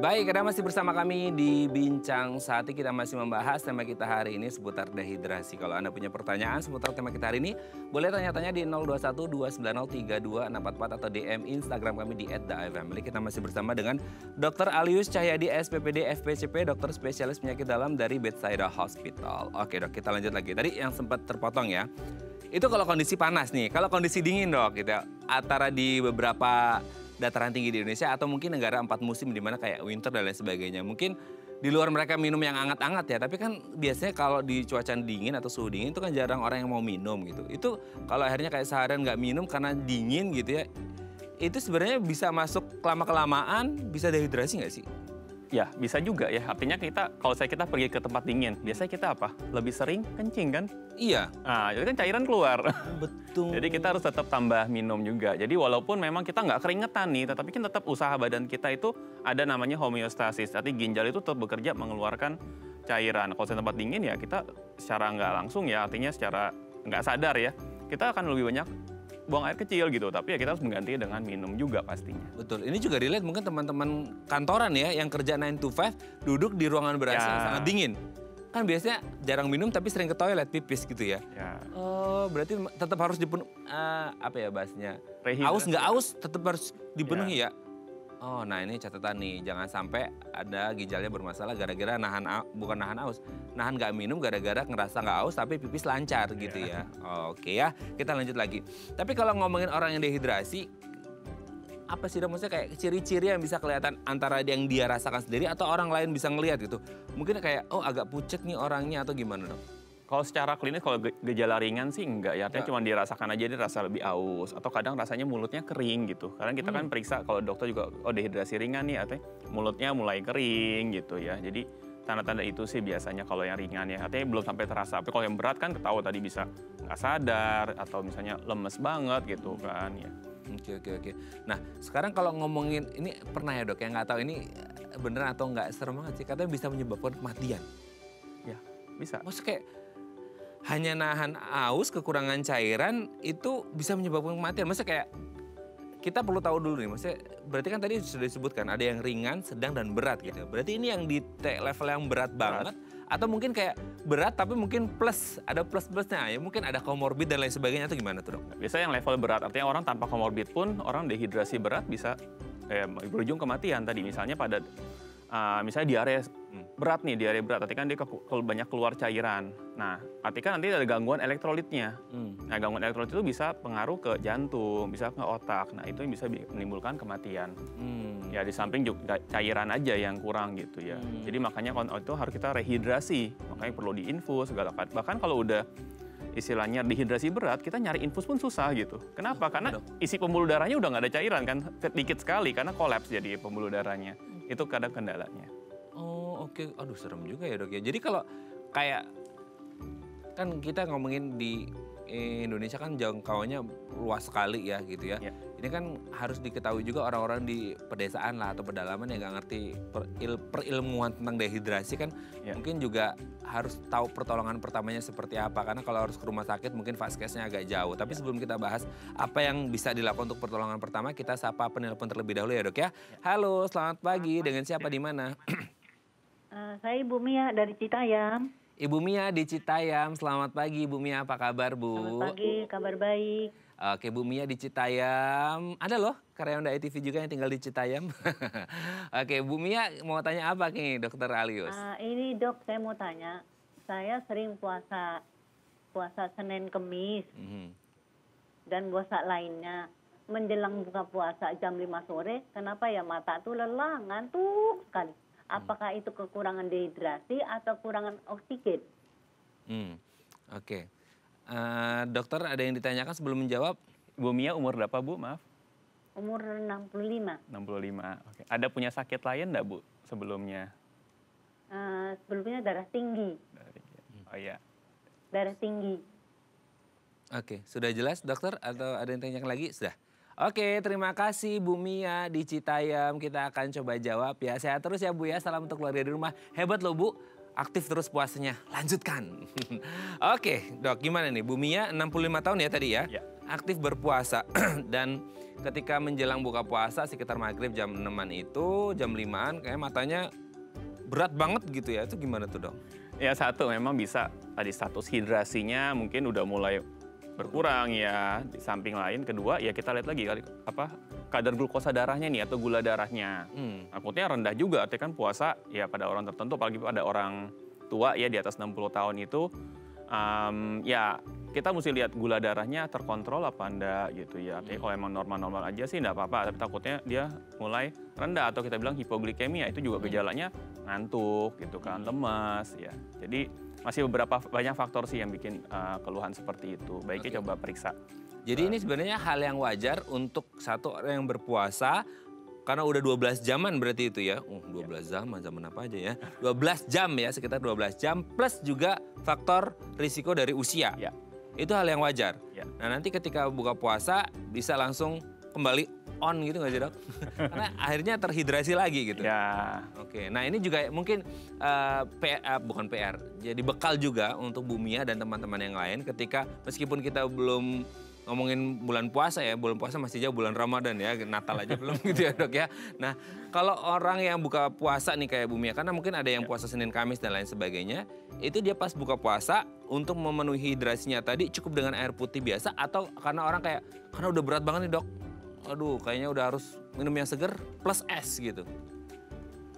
Baik, Anda masih bersama kami di Bincang Saat ini kita masih membahas tema kita hari ini seputar dehidrasi. Kalau Anda punya pertanyaan seputar tema kita hari ini, boleh tanya-tanya di 0212903244 atau DM Instagram kami di @daifamily. Kita masih bersama dengan Dr. Alius Cahyadi SPPD FPCP, dokter spesialis penyakit dalam dari Bethsaida Hospital. Oke, Dok, kita lanjut lagi. Tadi yang sempat terpotong ya. Itu kalau kondisi panas nih, kalau kondisi dingin, Dok, gitu. Antara di beberapa dataran tinggi di Indonesia atau mungkin negara empat musim di mana kayak winter dan lain sebagainya. Mungkin di luar mereka minum yang hangat-hangat ya, tapi kan biasanya kalau di cuaca dingin atau suhu dingin itu kan jarang orang yang mau minum gitu. Itu kalau akhirnya kayak seharian nggak minum karena dingin gitu ya, itu sebenarnya bisa masuk lama kelamaan bisa dehidrasi nggak sih? Ya, bisa juga ya. Artinya kita kalau saya kita pergi ke tempat dingin, biasanya kita apa? Lebih sering kencing kan? Iya. Nah, jadi kan cairan keluar. Betul. jadi kita harus tetap tambah minum juga. Jadi walaupun memang kita nggak keringetan nih, tetapi kan tetap usaha badan kita itu ada namanya homeostasis. Artinya ginjal itu tetap bekerja mengeluarkan cairan. Kalau saya tempat dingin ya kita secara nggak langsung ya, artinya secara nggak sadar ya, kita akan lebih banyak buang air kecil gitu. Tapi ya kita harus mengganti dengan minum juga pastinya. Betul. Ini juga relate mungkin teman-teman kantoran ya yang kerja 9 to 5 duduk di ruangan berasi ya. yang sangat dingin. Kan biasanya jarang minum tapi sering ke toilet pipis gitu ya. ya. Oh, berarti tetap harus dipenuhi uh, apa ya bahasnya? Aus nggak aus tetap harus dipenuhi ya. ya? Oh, nah ini catatan nih, jangan sampai ada ginjalnya bermasalah gara-gara nahan bukan nahan aus, nahan nggak minum gara-gara ngerasa nggak aus tapi pipis lancar gitu yeah. ya. Oh, Oke okay ya, kita lanjut lagi. Tapi kalau ngomongin orang yang dehidrasi, apa sih maksudnya kayak ciri-ciri yang bisa kelihatan antara yang dia rasakan sendiri atau orang lain bisa ngelihat gitu? Mungkin kayak oh agak pucet nih orangnya atau gimana dong? Kalau secara klinis kalau gejala ringan sih enggak ya, artinya ya. cuma dirasakan aja dia rasa lebih aus atau kadang rasanya mulutnya kering gitu. Karena kita kan hmm. kan periksa kalau dokter juga oh dehidrasi ringan nih artinya mulutnya mulai kering gitu ya. Jadi tanda-tanda itu sih biasanya kalau yang ringan ya, artinya belum sampai terasa. Tapi kalau yang berat kan ketawa tadi bisa nggak sadar atau misalnya lemes banget gitu kan ya. Oke oke oke. Nah sekarang kalau ngomongin ini pernah ya dok yang nggak tahu ini bener atau nggak serem banget sih katanya bisa menyebabkan kematian. Ya bisa. Maksudnya kayak hanya nahan aus, kekurangan cairan itu bisa menyebabkan kematian. Maksudnya kayak kita perlu tahu dulu nih, maksudnya berarti kan tadi sudah disebutkan ada yang ringan, sedang dan berat gitu. Berarti ini yang di level yang berat banget atau mungkin kayak berat tapi mungkin plus ada plus plusnya ya mungkin ada komorbid dan lain sebagainya atau gimana tuh dok? Biasanya yang level berat artinya orang tanpa komorbid pun orang dehidrasi berat bisa eh, berujung kematian tadi misalnya pada uh, misalnya diare hmm. Berat nih, diare berat, artinya kan dia ke, ke- banyak keluar cairan. Nah, artinya nanti ada gangguan elektrolitnya. Hmm. Nah, gangguan elektrolit itu bisa pengaruh ke jantung, bisa ke otak. Nah, itu yang bisa bi- menimbulkan kematian. Hmm. Ya, di samping juga cairan aja yang kurang gitu ya. Hmm. Jadi makanya kon- itu harus kita rehidrasi. Makanya perlu diinfus segala macam. Bahkan kalau udah istilahnya dehidrasi berat, kita nyari infus pun susah gitu. Kenapa? Karena isi pembuluh darahnya udah nggak ada cairan kan, sedikit sekali karena kolaps jadi pembuluh darahnya. Itu kadang kendalanya. Oke, aduh serem juga ya dok ya. Jadi kalau kayak kan kita ngomongin di Indonesia kan jangkauannya luas sekali ya gitu ya. Ya. Ini kan harus diketahui juga orang-orang di pedesaan lah atau pedalaman yang nggak ngerti peril- perilmuan tentang dehidrasi kan Ya. mungkin juga harus tahu pertolongan pertamanya seperti apa karena kalau harus ke rumah sakit mungkin vaskesnya agak jauh. Tapi sebelum kita bahas apa yang bisa dilakukan untuk pertolongan pertama kita sapa penelpon terlebih dahulu ya dok ya. Halo, selamat pagi. Dengan siapa di mana? Eh, saya Ibu Mia dari Citayam. Ibu Mia di Citayam, selamat pagi Ibu Mia, apa kabar Bu? Selamat pagi, kabar baik. Oke Bu Mia di Citayam, ada loh karyawan dari TV juga yang tinggal di Citayam. Oke Bu Mia mau tanya apa nih Dokter Alius? Ah, ini dok, saya mau tanya. Saya sering puasa puasa Senin Kemis Mhm. dan puasa lainnya. Menjelang buka puasa jam 5 sore, kenapa ya mata tuh lelah, ngantuk sekali. Apakah itu kekurangan dehidrasi atau kekurangan oksigen? Hmm, Oke, Eh, dokter ada yang ditanyakan sebelum menjawab? Bu Mia umur berapa Bu? Maaf. Umur 65. 65. Oke. Ada punya sakit lain enggak Bu sebelumnya? Eh, sebelumnya darah tinggi, Oh iya. darah tinggi. Oke, sudah jelas dokter atau ada yang tanyakan lagi? Sudah. Oke, terima kasih Bu Mia di Citayam. Kita akan coba jawab ya. Sehat terus ya Bu ya. Salam untuk keluarga di rumah. Hebat loh Bu. Aktif terus puasanya. Lanjutkan. Oke, Dok, gimana nih? Bu Mia 65 tahun ya tadi ya? Ya. Aktif berpuasa dan ketika menjelang buka puasa sekitar maghrib jam 6-an itu, jam 5-an kayak matanya berat banget gitu ya. Itu gimana tuh, Dok? Ya satu memang bisa tadi status hidrasinya mungkin udah mulai berkurang ya. Di samping lain kedua ya kita lihat lagi kali apa kadar glukosa darahnya nih atau gula darahnya. Hmm. Takutnya rendah juga, artinya kan puasa ya pada orang tertentu apalagi pada orang tua ya di atas 60 tahun itu em, ya kita mesti lihat gula darahnya terkontrol apa enggak gitu ya. Artinya kalau emang normal-normal aja sih enggak apa-apa, tapi takutnya dia mulai rendah atau kita bilang hipoglikemia itu juga gejalanya ngantuk gitu kan, lemas ya. Jadi masih beberapa banyak faktor sih yang bikin eh, keluhan seperti itu. Baiknya coba periksa. Jadi ini sebenarnya hal yang wajar untuk satu orang yang berpuasa karena udah 12 jaman berarti itu ya. Uh, 12 zaman, zaman apa aja ya. 12 jam ya, sekitar 12 jam plus juga faktor risiko dari usia. Ya. Itu hal yang wajar. Ya. Nah, nanti ketika buka puasa bisa langsung kembali on gitu nggak sih, Dok? karena akhirnya terhidrasi lagi gitu. Ya, Oke, nah ini juga mungkin eh, PR, eh, bukan PR, jadi bekal juga untuk Bumia dan teman-teman yang lain ketika meskipun kita belum ngomongin bulan puasa ya, bulan puasa masih jauh bulan Ramadan ya, Natal aja belum gitu ya dok ya. Nah kalau orang yang buka puasa nih kayak Bumia, karena mungkin ada yang puasa Senin Kamis dan lain sebagainya, itu dia pas buka puasa untuk memenuhi hidrasinya tadi cukup dengan air putih biasa atau karena orang kayak, karena udah berat banget nih dok, aduh kayaknya udah harus minum yang seger plus es gitu.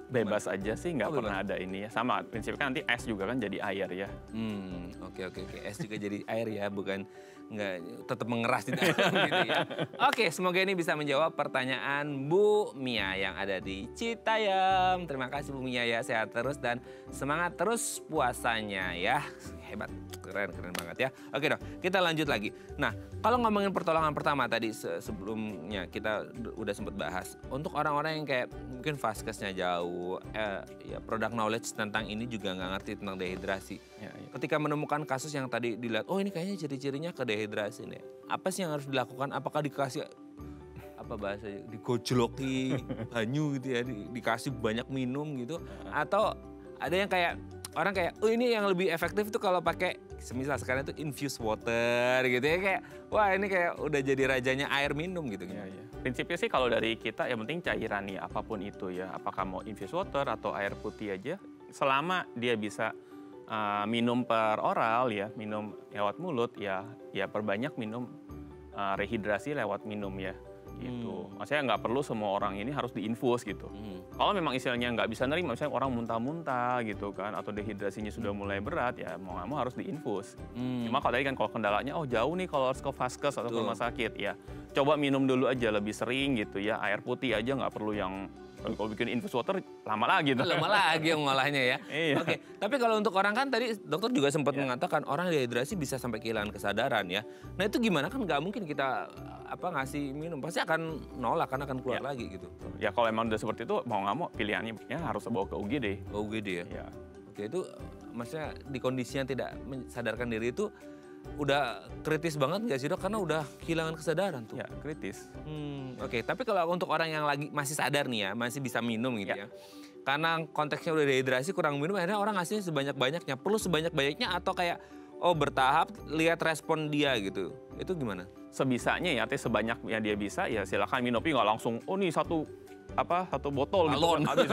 bebas aja sih nggak Oh, pernah ada ini ya. Sama prinsipnya kan nanti es juga kan jadi air ya. Hmm, oke oke oke. Es juga jadi air ya, bukan nggak tetap mengeras di dalam gitu ya. Oke, semoga ini bisa menjawab pertanyaan Bu Mia yang ada di Citayam. Terima kasih Bu Mia ya, sehat terus dan semangat terus puasanya ya. Hebat, keren keren banget ya. Oke dong, kita lanjut lagi. Nah, kalau ngomongin pertolongan pertama tadi se- sebelumnya kita udah sempat bahas. Untuk orang-orang yang kayak mungkin vaskesnya jauh, eh, ya produk knowledge tentang ini juga nggak ngerti tentang dehidrasi Ya, ya. ketika menemukan kasus yang tadi dilihat, oh ini kayaknya ciri-cirinya ke dehidrasi nih. Apa sih yang harus dilakukan? Apakah dikasih apa bahasanya digojloki banyu gitu ya, di- dikasih banyak minum gitu, atau ada yang kayak orang kayak, oh ini yang lebih efektif tuh kalau pakai semisal sekarang itu infused water gitu ya kayak, wah ini kayak udah jadi rajanya air minum gitu. Ya, ya. Prinsipnya sih kalau dari kita yang penting cairan nih apa pun itu ya, apakah mau infused water atau air putih aja, selama dia bisa uh, minum per oral ya, minum lewat mulut ya, ya perbanyak minum uh, rehidrasi lewat minum ya. Gitu. Maksudnya nggak perlu semua orang ini harus diinfus gitu. Hmm. Kalau memang istilahnya nggak bisa nerima, misalnya orang muntah-muntah gitu kan, atau dehidrasinya sudah mulai berat, ya mau nggak mau harus diinfus. Hmm. Cuma kalau tadi kan kalau kendalanya, oh jauh nih kalau harus ke vaskes atau ke rumah sakit, ya coba minum dulu aja lebih sering gitu ya. Air putih aja nggak perlu yang kalau bikin infus water lama lagi tuh. Lama lagi yang ngolahnya ya. Iya. Oke, tapi kalau untuk orang kan tadi dokter juga sempat Iya. mengatakan orang dehidrasi bisa sampai kehilangan kesadaran ya. Nah itu gimana kan nggak mungkin kita apa ngasih minum pasti akan nolak kan akan keluar Iya. lagi gitu. Ya kalau emang udah seperti itu mau nggak mau pilihannya ya harus bawa ke UGD. Oh gitu ya. Ya. Oke itu maksudnya di kondisinya tidak sadarkan diri itu udah kritis banget nggak sih dok? Karena udah kehilangan kesadaran tuh. Ya kritis. Hmm, Oke, tapi kalau untuk orang yang lagi masih sadar nih ya, masih bisa minum gitu ya. Ya. Karena konteksnya udah dehidrasi, kurang minum, akhirnya orang ngasihnya sebanyak-banyaknya. Perlu sebanyak-banyaknya atau kayak, oh bertahap, lihat respon dia gitu. Itu gimana? Sebisanya ya, artinya sebanyak yang dia bisa ya silakan minum. Tapi nggak langsung, oh nih satu apa satu botol gitu Galon. kan habis.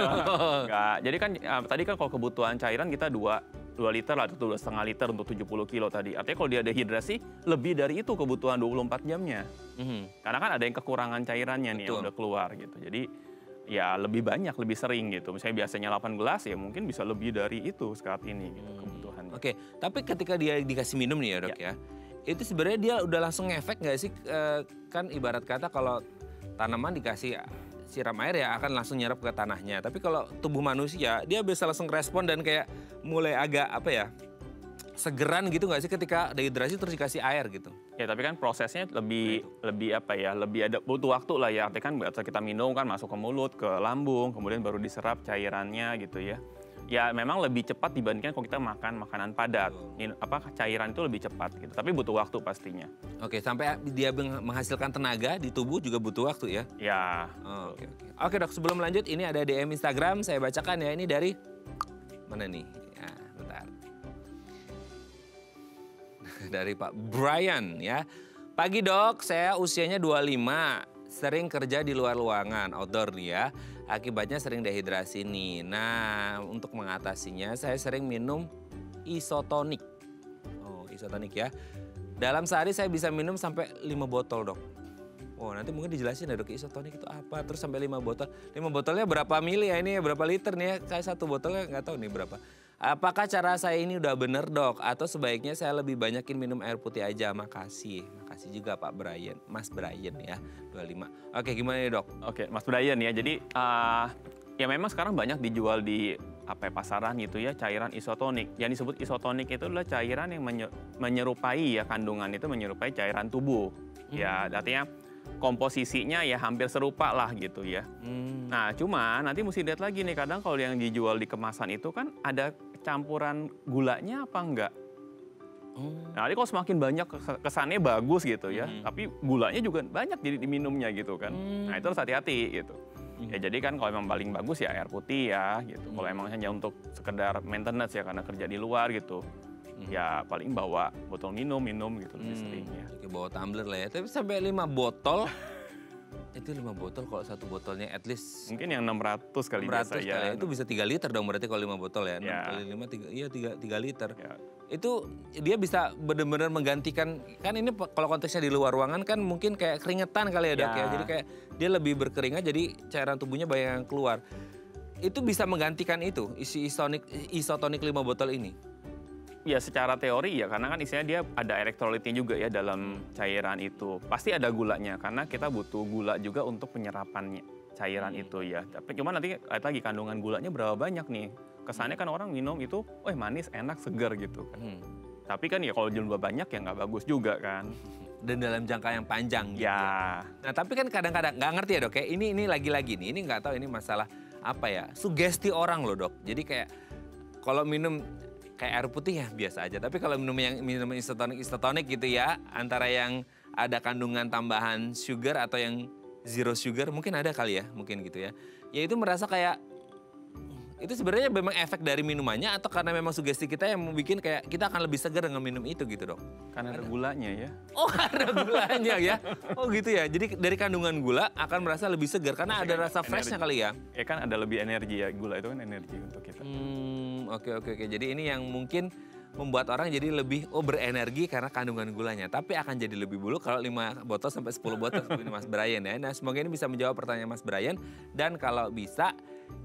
Jadi kan eh, tadi kan kalau kebutuhan cairan kita dua 2 liter lah, atau dua setengah liter untuk 70 kilo tadi. Artinya kalau dia dehidrasi, lebih dari itu kebutuhan 24 jamnya. Mhm. Karena kan ada yang kekurangan cairannya nih yang Betul. udah keluar gitu. Jadi ya lebih banyak, lebih sering gitu. Misalnya biasanya 8 gelas ya mungkin bisa lebih dari itu saat ini gitu kebutuhannya. Oke, tapi ketika dia dikasih minum nih ya dok ya, itu sebenarnya dia udah langsung ngefek nggak sih? Eh, kan ibarat kata kalau tanaman dikasih siram air ya akan langsung nyerap ke tanahnya. Tapi kalau tubuh manusia dia bisa langsung respon dan kayak mulai agak apa ya segeran gitu nggak sih ketika dehidrasi terus dikasih air gitu? Ya tapi kan prosesnya lebih lebih apa ya, lebih ada butuh waktu lah ya. Artinya kan kita minum kan masuk ke mulut, ke lambung, kemudian baru diserap cairannya gitu ya. Ya memang lebih cepat dibandingkan kalau kita makan makanan padat. Min- apa cairan itu lebih cepat gitu. Tapi butuh waktu pastinya. Oke, sampai dia meng- menghasilkan tenaga di tubuh juga butuh waktu ya. Ya. Oh, Oke, oke. Oke, Dok, sebelum lanjut ini ada DM Instagram saya bacakan ya. Ini dari mana nih? Ya, bentar. dari Pak Brian ya. Pagi, Dok. Saya usianya 25. Sering kerja di luar ruangan, outdoor nih ya. Akibatnya sering dehidrasi nih. Nah, untuk mengatasinya saya sering minum isotonik. Oh, isotonik ya. Dalam sehari saya bisa minum sampai 5 botol, Dok. Oh nanti mungkin dijelasin ya dok isotonik itu apa terus sampai 5 botol. 5 botolnya berapa mili ya ini berapa liter nih ya kayak satu botolnya nggak tahu nih berapa. Apakah cara saya ini udah bener dok atau sebaiknya saya lebih banyakin minum air putih aja makasih. Makasih juga Pak Brian, Mas Brian ya 25. Oke gimana nih dok? Oke, Mas Brian ya. Jadi eh, ya memang sekarang banyak dijual di apa ya, pasaran gitu ya cairan isotonik. Yang disebut isotonik itu adalah cairan yang menye- menyerupai ya kandungan itu menyerupai cairan tubuh. Ya artinya komposisinya ya hampir serupa lah gitu ya. Hmm. Nah cuma nanti mesti lihat lagi nih kadang kalau yang dijual di kemasan itu kan ada campuran gulanya apa enggak. Oh. Nah, jadi kalau semakin banyak kes- kesannya bagus gitu ya, Mhm. tapi gulanya juga banyak jadi diminumnya gitu kan. Hmm. Nah, itu harus hati-hati gitu. Ya jadi kan kalau emang paling bagus ya air putih ya gitu. Kalau Hmm. emang hanya untuk sekedar maintenance ya karena kerja di luar gitu. Ya paling bawa botol minum, minum gitu lebih Hmm. sering ya. Oke bawa tumbler lah ya. Tapi sampai 5 botol itu 5 botol kalau satu botolnya at least Mungkin yang 600 kali 100 biasa kali ya. ya. Itu bisa 3 liter dong berarti kalau 5 botol ya. 6 Ya. kali 5 3 iya 3 3 liter. Ya. Itu dia bisa benar-benar menggantikan kan ini kalau konteksnya di luar ruangan kan mungkin kayak keringetan kali ya Dok ya. Ya. Jadi kayak dia lebih berkeringat jadi cairan tubuhnya banyak yang keluar. Itu bisa menggantikan itu isi isotonik isotonik 5 botol ini. Ya secara teori ya karena kan istilahnya dia ada elektrolitnya juga ya dalam cairan itu. Pasti ada gulanya karena kita butuh gula juga untuk penyerapannya cairan itu ya. Tapi cuma nanti lagi kandungan gulanya berapa banyak nih. Kesannya kan orang minum itu, wah manis, enak, segar gitu kan. Hmm. Tapi kan ya kalau jumlah banyak ya nggak bagus juga kan. Dan dalam jangka yang panjang gitu Ya, Nah tapi kan kadang-kadang nggak ngerti ya dok ya ini ini lagi-lagi nih ini nggak tahu ini masalah apa ya sugesti orang loh dok. Jadi kayak kalau minum kayak air putih ya biasa aja. Tapi kalau minum yang minum isotonik isotonik gitu ya antara yang ada kandungan tambahan sugar atau yang zero sugar mungkin ada kali ya mungkin gitu ya. Ya itu merasa kayak itu sebenarnya memang efek dari minumannya atau karena memang sugesti kita yang bikin kayak kita akan lebih segar dengan minum itu gitu dok. kan ada gulanya ya. Oh ada gulanya ya? Oh gitu ya. Jadi dari kandungan gula akan merasa lebih segar karena ada rasa freshnya kali ya. Ya kan ada lebih energi ya, gula itu kan energi untuk kita. Hmm oke oke oke. Jadi ini yang mungkin membuat orang jadi lebih oh berenergi karena kandungan gulanya. Tapi akan jadi lebih buruk kalau 5 botol sampai 10 botol seperti Mas Brian ya. Nah, semoga ini bisa menjawab pertanyaan Mas Brian dan kalau bisa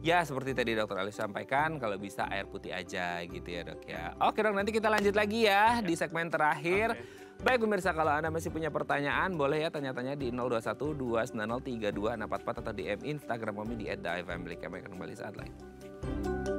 ya seperti tadi dokter Ali sampaikan kalau bisa air putih aja gitu ya dok ya. Oke dok nanti kita lanjut lagi ya, di segmen terakhir. Baik pemirsa kalau Anda masih punya pertanyaan boleh ya tanya-tanya di 021 290 3244 atau di Instagram kami di @dafamily. Kami akan kembali saat lain.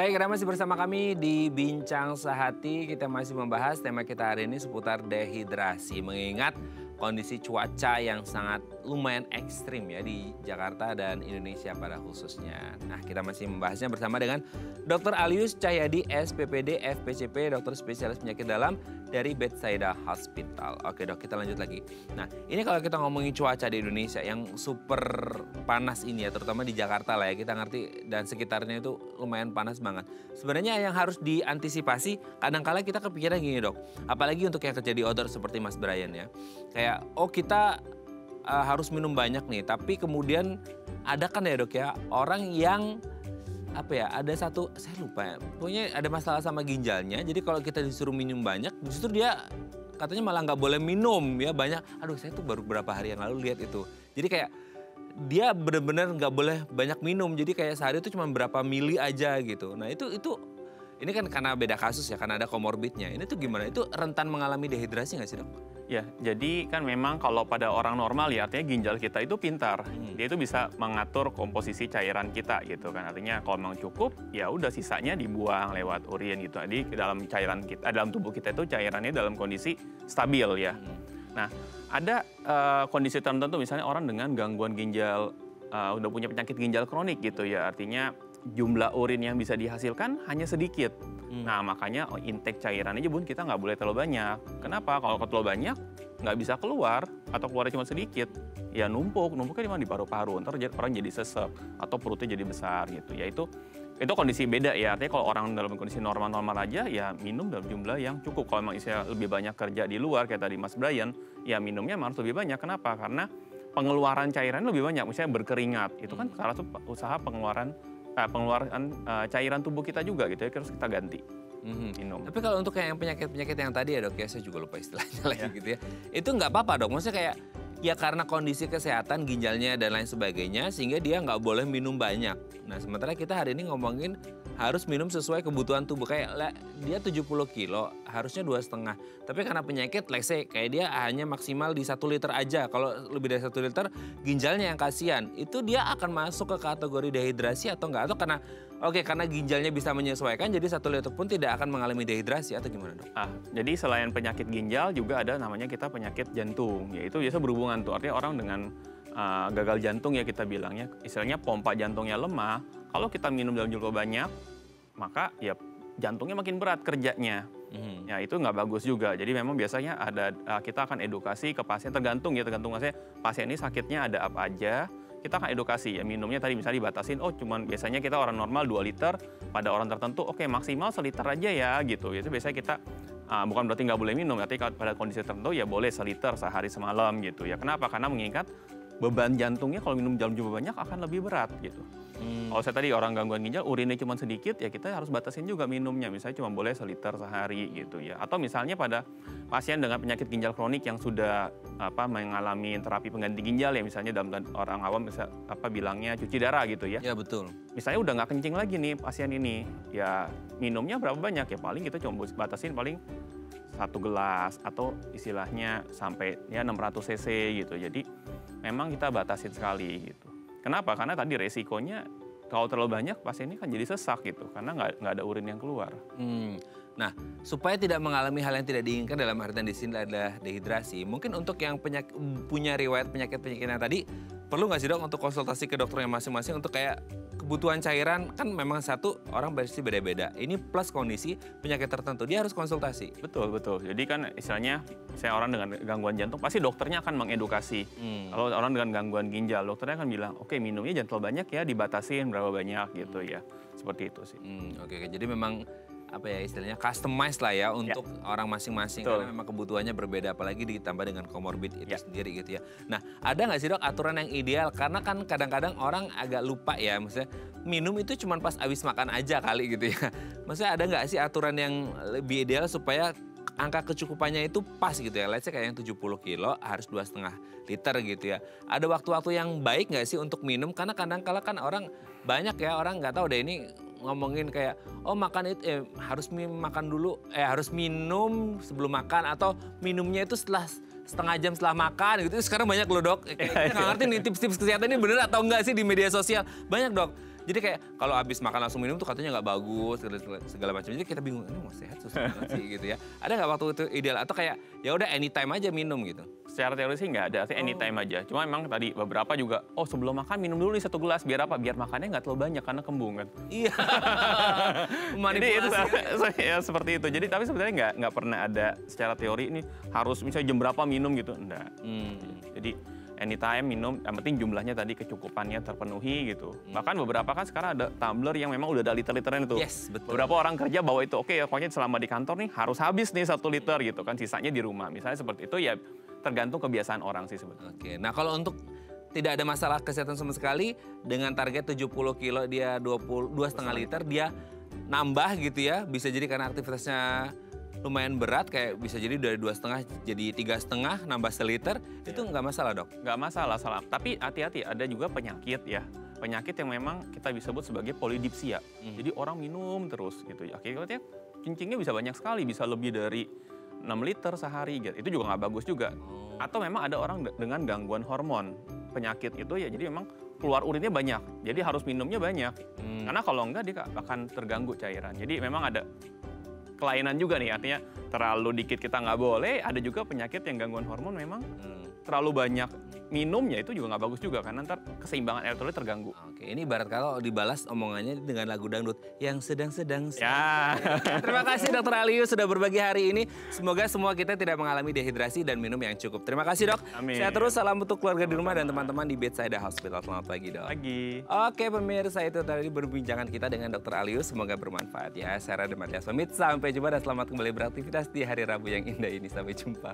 Baik, masih bersama kami di Bincang Sehati. Kita masih membahas tema kita hari ini seputar dehidrasi. Mengingat kondisi cuaca yang sangat lumayan ekstrim ya di Jakarta dan Indonesia pada khususnya. Nah, kita masih membahasnya bersama dengan Dr. Alius Cahyadi, SPPD, FPCP, dokter spesialis penyakit dalam dari Bethsaida Hospital. Oke dok, kita lanjut lagi. Nah, ini kalau kita ngomongin cuaca di Indonesia yang super panas ini ya, terutama di Jakarta lah ya, kita ngerti dan sekitarnya itu lumayan panas banget. Sebenarnya yang harus diantisipasi, kadang-kala kita kepikiran gini dok, apalagi untuk yang terjadi odor seperti Mas Brian ya. Kayak, oh kita uh, harus minum banyak nih, tapi kemudian ada kan ya dok ya, orang yang apa ya ada satu saya lupa ya pokoknya ada masalah sama ginjalnya. Jadi kalau kita disuruh minum banyak justru dia katanya malah nggak boleh minum ya banyak. Aduh saya tuh baru beberapa hari yang lalu lihat itu. Jadi kayak dia benar-benar nggak boleh banyak minum. Jadi kayak sehari itu cuma berapa mili aja gitu. Nah itu itu ini kan karena beda kasus ya karena ada komorbidnya ini tuh gimana itu rentan mengalami dehidrasi nggak sih dok? Ya, jadi kan memang kalau pada orang normal ya artinya ginjal kita itu pintar. Hmm. Dia itu bisa mengatur komposisi cairan kita gitu kan. Artinya kalau memang cukup ya udah sisanya dibuang lewat urin gitu. Jadi dalam cairan kita dalam tubuh kita itu cairannya dalam kondisi stabil ya. Hmm. Nah, ada uh, kondisi tertentu misalnya orang dengan gangguan ginjal uh, udah punya penyakit ginjal kronik gitu ya. Artinya jumlah urin yang bisa dihasilkan hanya sedikit. Hmm. Nah makanya oh, intake cairan aja bun kita nggak boleh terlalu banyak. Kenapa? Kalau terlalu banyak nggak bisa keluar atau keluar cuma sedikit, ya numpuk. Numpuknya di mana di paru-paru. Ntar orang jadi sesek atau perutnya jadi besar gitu. Ya itu itu kondisi beda ya. Artinya kalau orang dalam kondisi normal-normal aja ya minum dalam jumlah yang cukup. Kalau memang isinya lebih banyak kerja di luar kayak tadi Mas Brian, ya minumnya harus lebih banyak. Kenapa? Karena pengeluaran cairan lebih banyak. Misalnya berkeringat, itu kan hmm. salah satu usaha pengeluaran uh, pengeluaran uh, cairan tubuh kita juga gitu ya harus kita ganti. Mm-hmm. minum. Tapi kalau untuk yang penyakit-penyakit yang tadi ya dok ya saya juga lupa istilahnya lagi yeah. gitu ya. Itu nggak apa-apa dok. Maksudnya kayak ya karena kondisi kesehatan ginjalnya dan lain sebagainya sehingga dia nggak boleh minum banyak. Nah sementara kita hari ini ngomongin harus minum sesuai kebutuhan tubuh. Kayak dia 70 kilo harusnya dua setengah. Tapi karena penyakit let's say kayak dia hanya maksimal di satu liter aja. Kalau lebih dari satu liter ginjalnya yang kasihan. Itu dia akan masuk ke kategori dehidrasi atau enggak atau karena oke karena ginjalnya bisa menyesuaikan jadi satu liter pun tidak akan mengalami dehidrasi atau gimana dok? Ah jadi selain penyakit ginjal juga ada namanya kita penyakit jantung. Yaitu biasa berhubungan tuh. Artinya orang dengan uh, gagal jantung ya kita bilangnya. Istilahnya pompa jantungnya lemah. Kalau kita minum dalam jumlah banyak, maka ya jantungnya makin berat kerjanya. Hmm. Ya itu nggak bagus juga. Jadi memang biasanya ada eh, kita akan edukasi ke pasien tergantung ya tergantung maksudnya pasien ini sakitnya ada apa aja. Kita akan edukasi ya minumnya tadi misalnya dibatasin oh cuman biasanya kita orang normal 2 liter pada orang tertentu oke okay, maksimal seliter aja ya gitu. Itu biasanya kita uh, bukan berarti nggak boleh minum, tapi pada kondisi tertentu ya boleh seliter sehari semalam gitu ya. Kenapa? Karena mengingat beban jantungnya kalau minum dalam jumlah banyak akan lebih berat gitu. Hmm. Kalau saya tadi orang gangguan ginjal urinnya cuma sedikit ya kita harus batasin juga minumnya misalnya cuma boleh seliter sehari gitu ya. Atau misalnya pada pasien dengan penyakit ginjal kronik yang sudah apa mengalami terapi pengganti ginjal ya misalnya dalam orang awam bisa apa bilangnya cuci darah gitu ya. Ya betul. Misalnya udah nggak kencing lagi nih pasien ini ya minumnya berapa banyak ya paling kita cuma batasin paling satu gelas atau istilahnya sampai ya 600 cc gitu. Jadi memang kita batasin sekali gitu. Kenapa? Karena tadi resikonya kalau terlalu banyak pasien ini kan jadi sesak gitu karena nggak nggak ada urin yang keluar. Hmm. Nah, supaya tidak mengalami hal yang tidak diinginkan dalam artian di sini adalah dehidrasi. Mungkin untuk yang penyakit, punya riwayat penyakit-penyakit yang tadi, perlu nggak sih dok untuk konsultasi ke dokternya masing-masing untuk kayak kebutuhan cairan kan memang satu orang versi beda-beda. Ini plus kondisi penyakit tertentu dia harus konsultasi. Betul betul. Jadi kan istilahnya saya orang dengan gangguan jantung pasti dokternya akan mengedukasi. Hmm. Kalau orang dengan gangguan ginjal dokternya akan bilang oke okay, minumnya jangan terlalu banyak ya dibatasin berapa banyak gitu ya. Seperti itu sih. Hmm, oke okay. jadi memang apa ya istilahnya customize lah ya untuk orang masing-masing karena memang kebutuhannya berbeda apalagi ditambah dengan comorbid itu Ya. sendiri gitu ya. Nah, ada nggak sih dok aturan yang ideal karena kan kadang-kadang orang agak lupa ya maksudnya minum itu cuma pas habis makan aja kali gitu ya. Maksudnya ada nggak sih aturan yang lebih ideal supaya angka kecukupannya itu pas gitu ya. Let's say kayak yang 70 kilo harus dua setengah liter gitu ya. Ada waktu-waktu yang baik nggak sih untuk minum? Karena kadang-kala kan orang banyak ya orang nggak tahu deh ini ngomongin kayak oh makan itu eh, harus makan dulu eh harus minum sebelum makan atau minumnya itu setelah setengah jam setelah makan gitu. Sekarang banyak loh dok. Kita nggak ngerti nih tips-tips kesehatan ini bener atau enggak sih di media sosial. Banyak dok jadi kayak kalau habis makan langsung minum tuh katanya nggak bagus segala, segala, macam jadi kita bingung ini mau sehat susah banget sih gitu ya ada nggak waktu itu ideal atau kayak ya udah anytime aja minum gitu Secara teori sih nggak ada, artinya anytime Oh. aja. Cuma memang tadi beberapa juga, oh sebelum makan minum dulu nih satu gelas. Biar apa? Biar makannya nggak terlalu banyak karena kembung kan. iya Jadi itu ya seperti itu. Jadi tapi sebenarnya nggak nggak pernah ada secara teori ini harus misalnya jam berapa minum gitu. Enggak. Hmm. Jadi anytime minum, yang penting jumlahnya tadi kecukupannya terpenuhi gitu. Hmm. Bahkan beberapa kan sekarang ada tumbler yang memang udah ada liter-literan itu. Yes, betul. Beberapa orang kerja bawa itu, oke ya pokoknya selama di kantor nih harus habis nih satu liter gitu kan, sisanya di rumah. Misalnya seperti itu ya tergantung kebiasaan orang sih sebetulnya. Oke, nah kalau untuk tidak ada masalah kesehatan sama sekali dengan target 70 kilo dia 20 dua setengah liter dia nambah gitu ya bisa jadi karena aktivitasnya lumayan berat kayak bisa jadi dari dua setengah jadi tiga setengah nambah seliter itu nggak masalah dok. nggak masalah salah tapi hati-hati ada juga penyakit ya. Penyakit yang memang kita bisa sebut sebagai polidipsia. Jadi orang minum terus gitu ya. Akhirnya kencingnya bisa banyak sekali bisa lebih dari 6 liter sehari gitu. Itu juga nggak bagus juga. Atau memang ada orang de- dengan gangguan hormon. Penyakit itu ya jadi memang keluar urinnya banyak. Jadi harus minumnya banyak. Hmm. karena kalau enggak dia akan terganggu cairan. Jadi memang ada kelainan juga nih artinya terlalu dikit kita nggak boleh ada juga penyakit yang gangguan hormon memang Hmm. Terlalu banyak minumnya itu juga nggak bagus juga karena ntar keseimbangan elektrolit terganggu. Oke, ini ibarat kalau dibalas omongannya dengan lagu dangdut yang sedang-sedang. Ya. Terima kasih Dokter Alius sudah berbagi hari ini. Semoga semua kita tidak mengalami dehidrasi dan minum yang cukup. Terima kasih dok. Amin. Sehat terus, salam untuk keluarga di rumah dan teman-teman di Bedside Hospital. Selamat pagi dok. Lagi. Oke pemirsa itu tadi perbincangan kita dengan Dokter Alius. Semoga bermanfaat ya. Saya Rada Matias pamit. Sampai jumpa dan selamat kembali beraktivitas di hari Rabu yang indah ini. Sampai jumpa.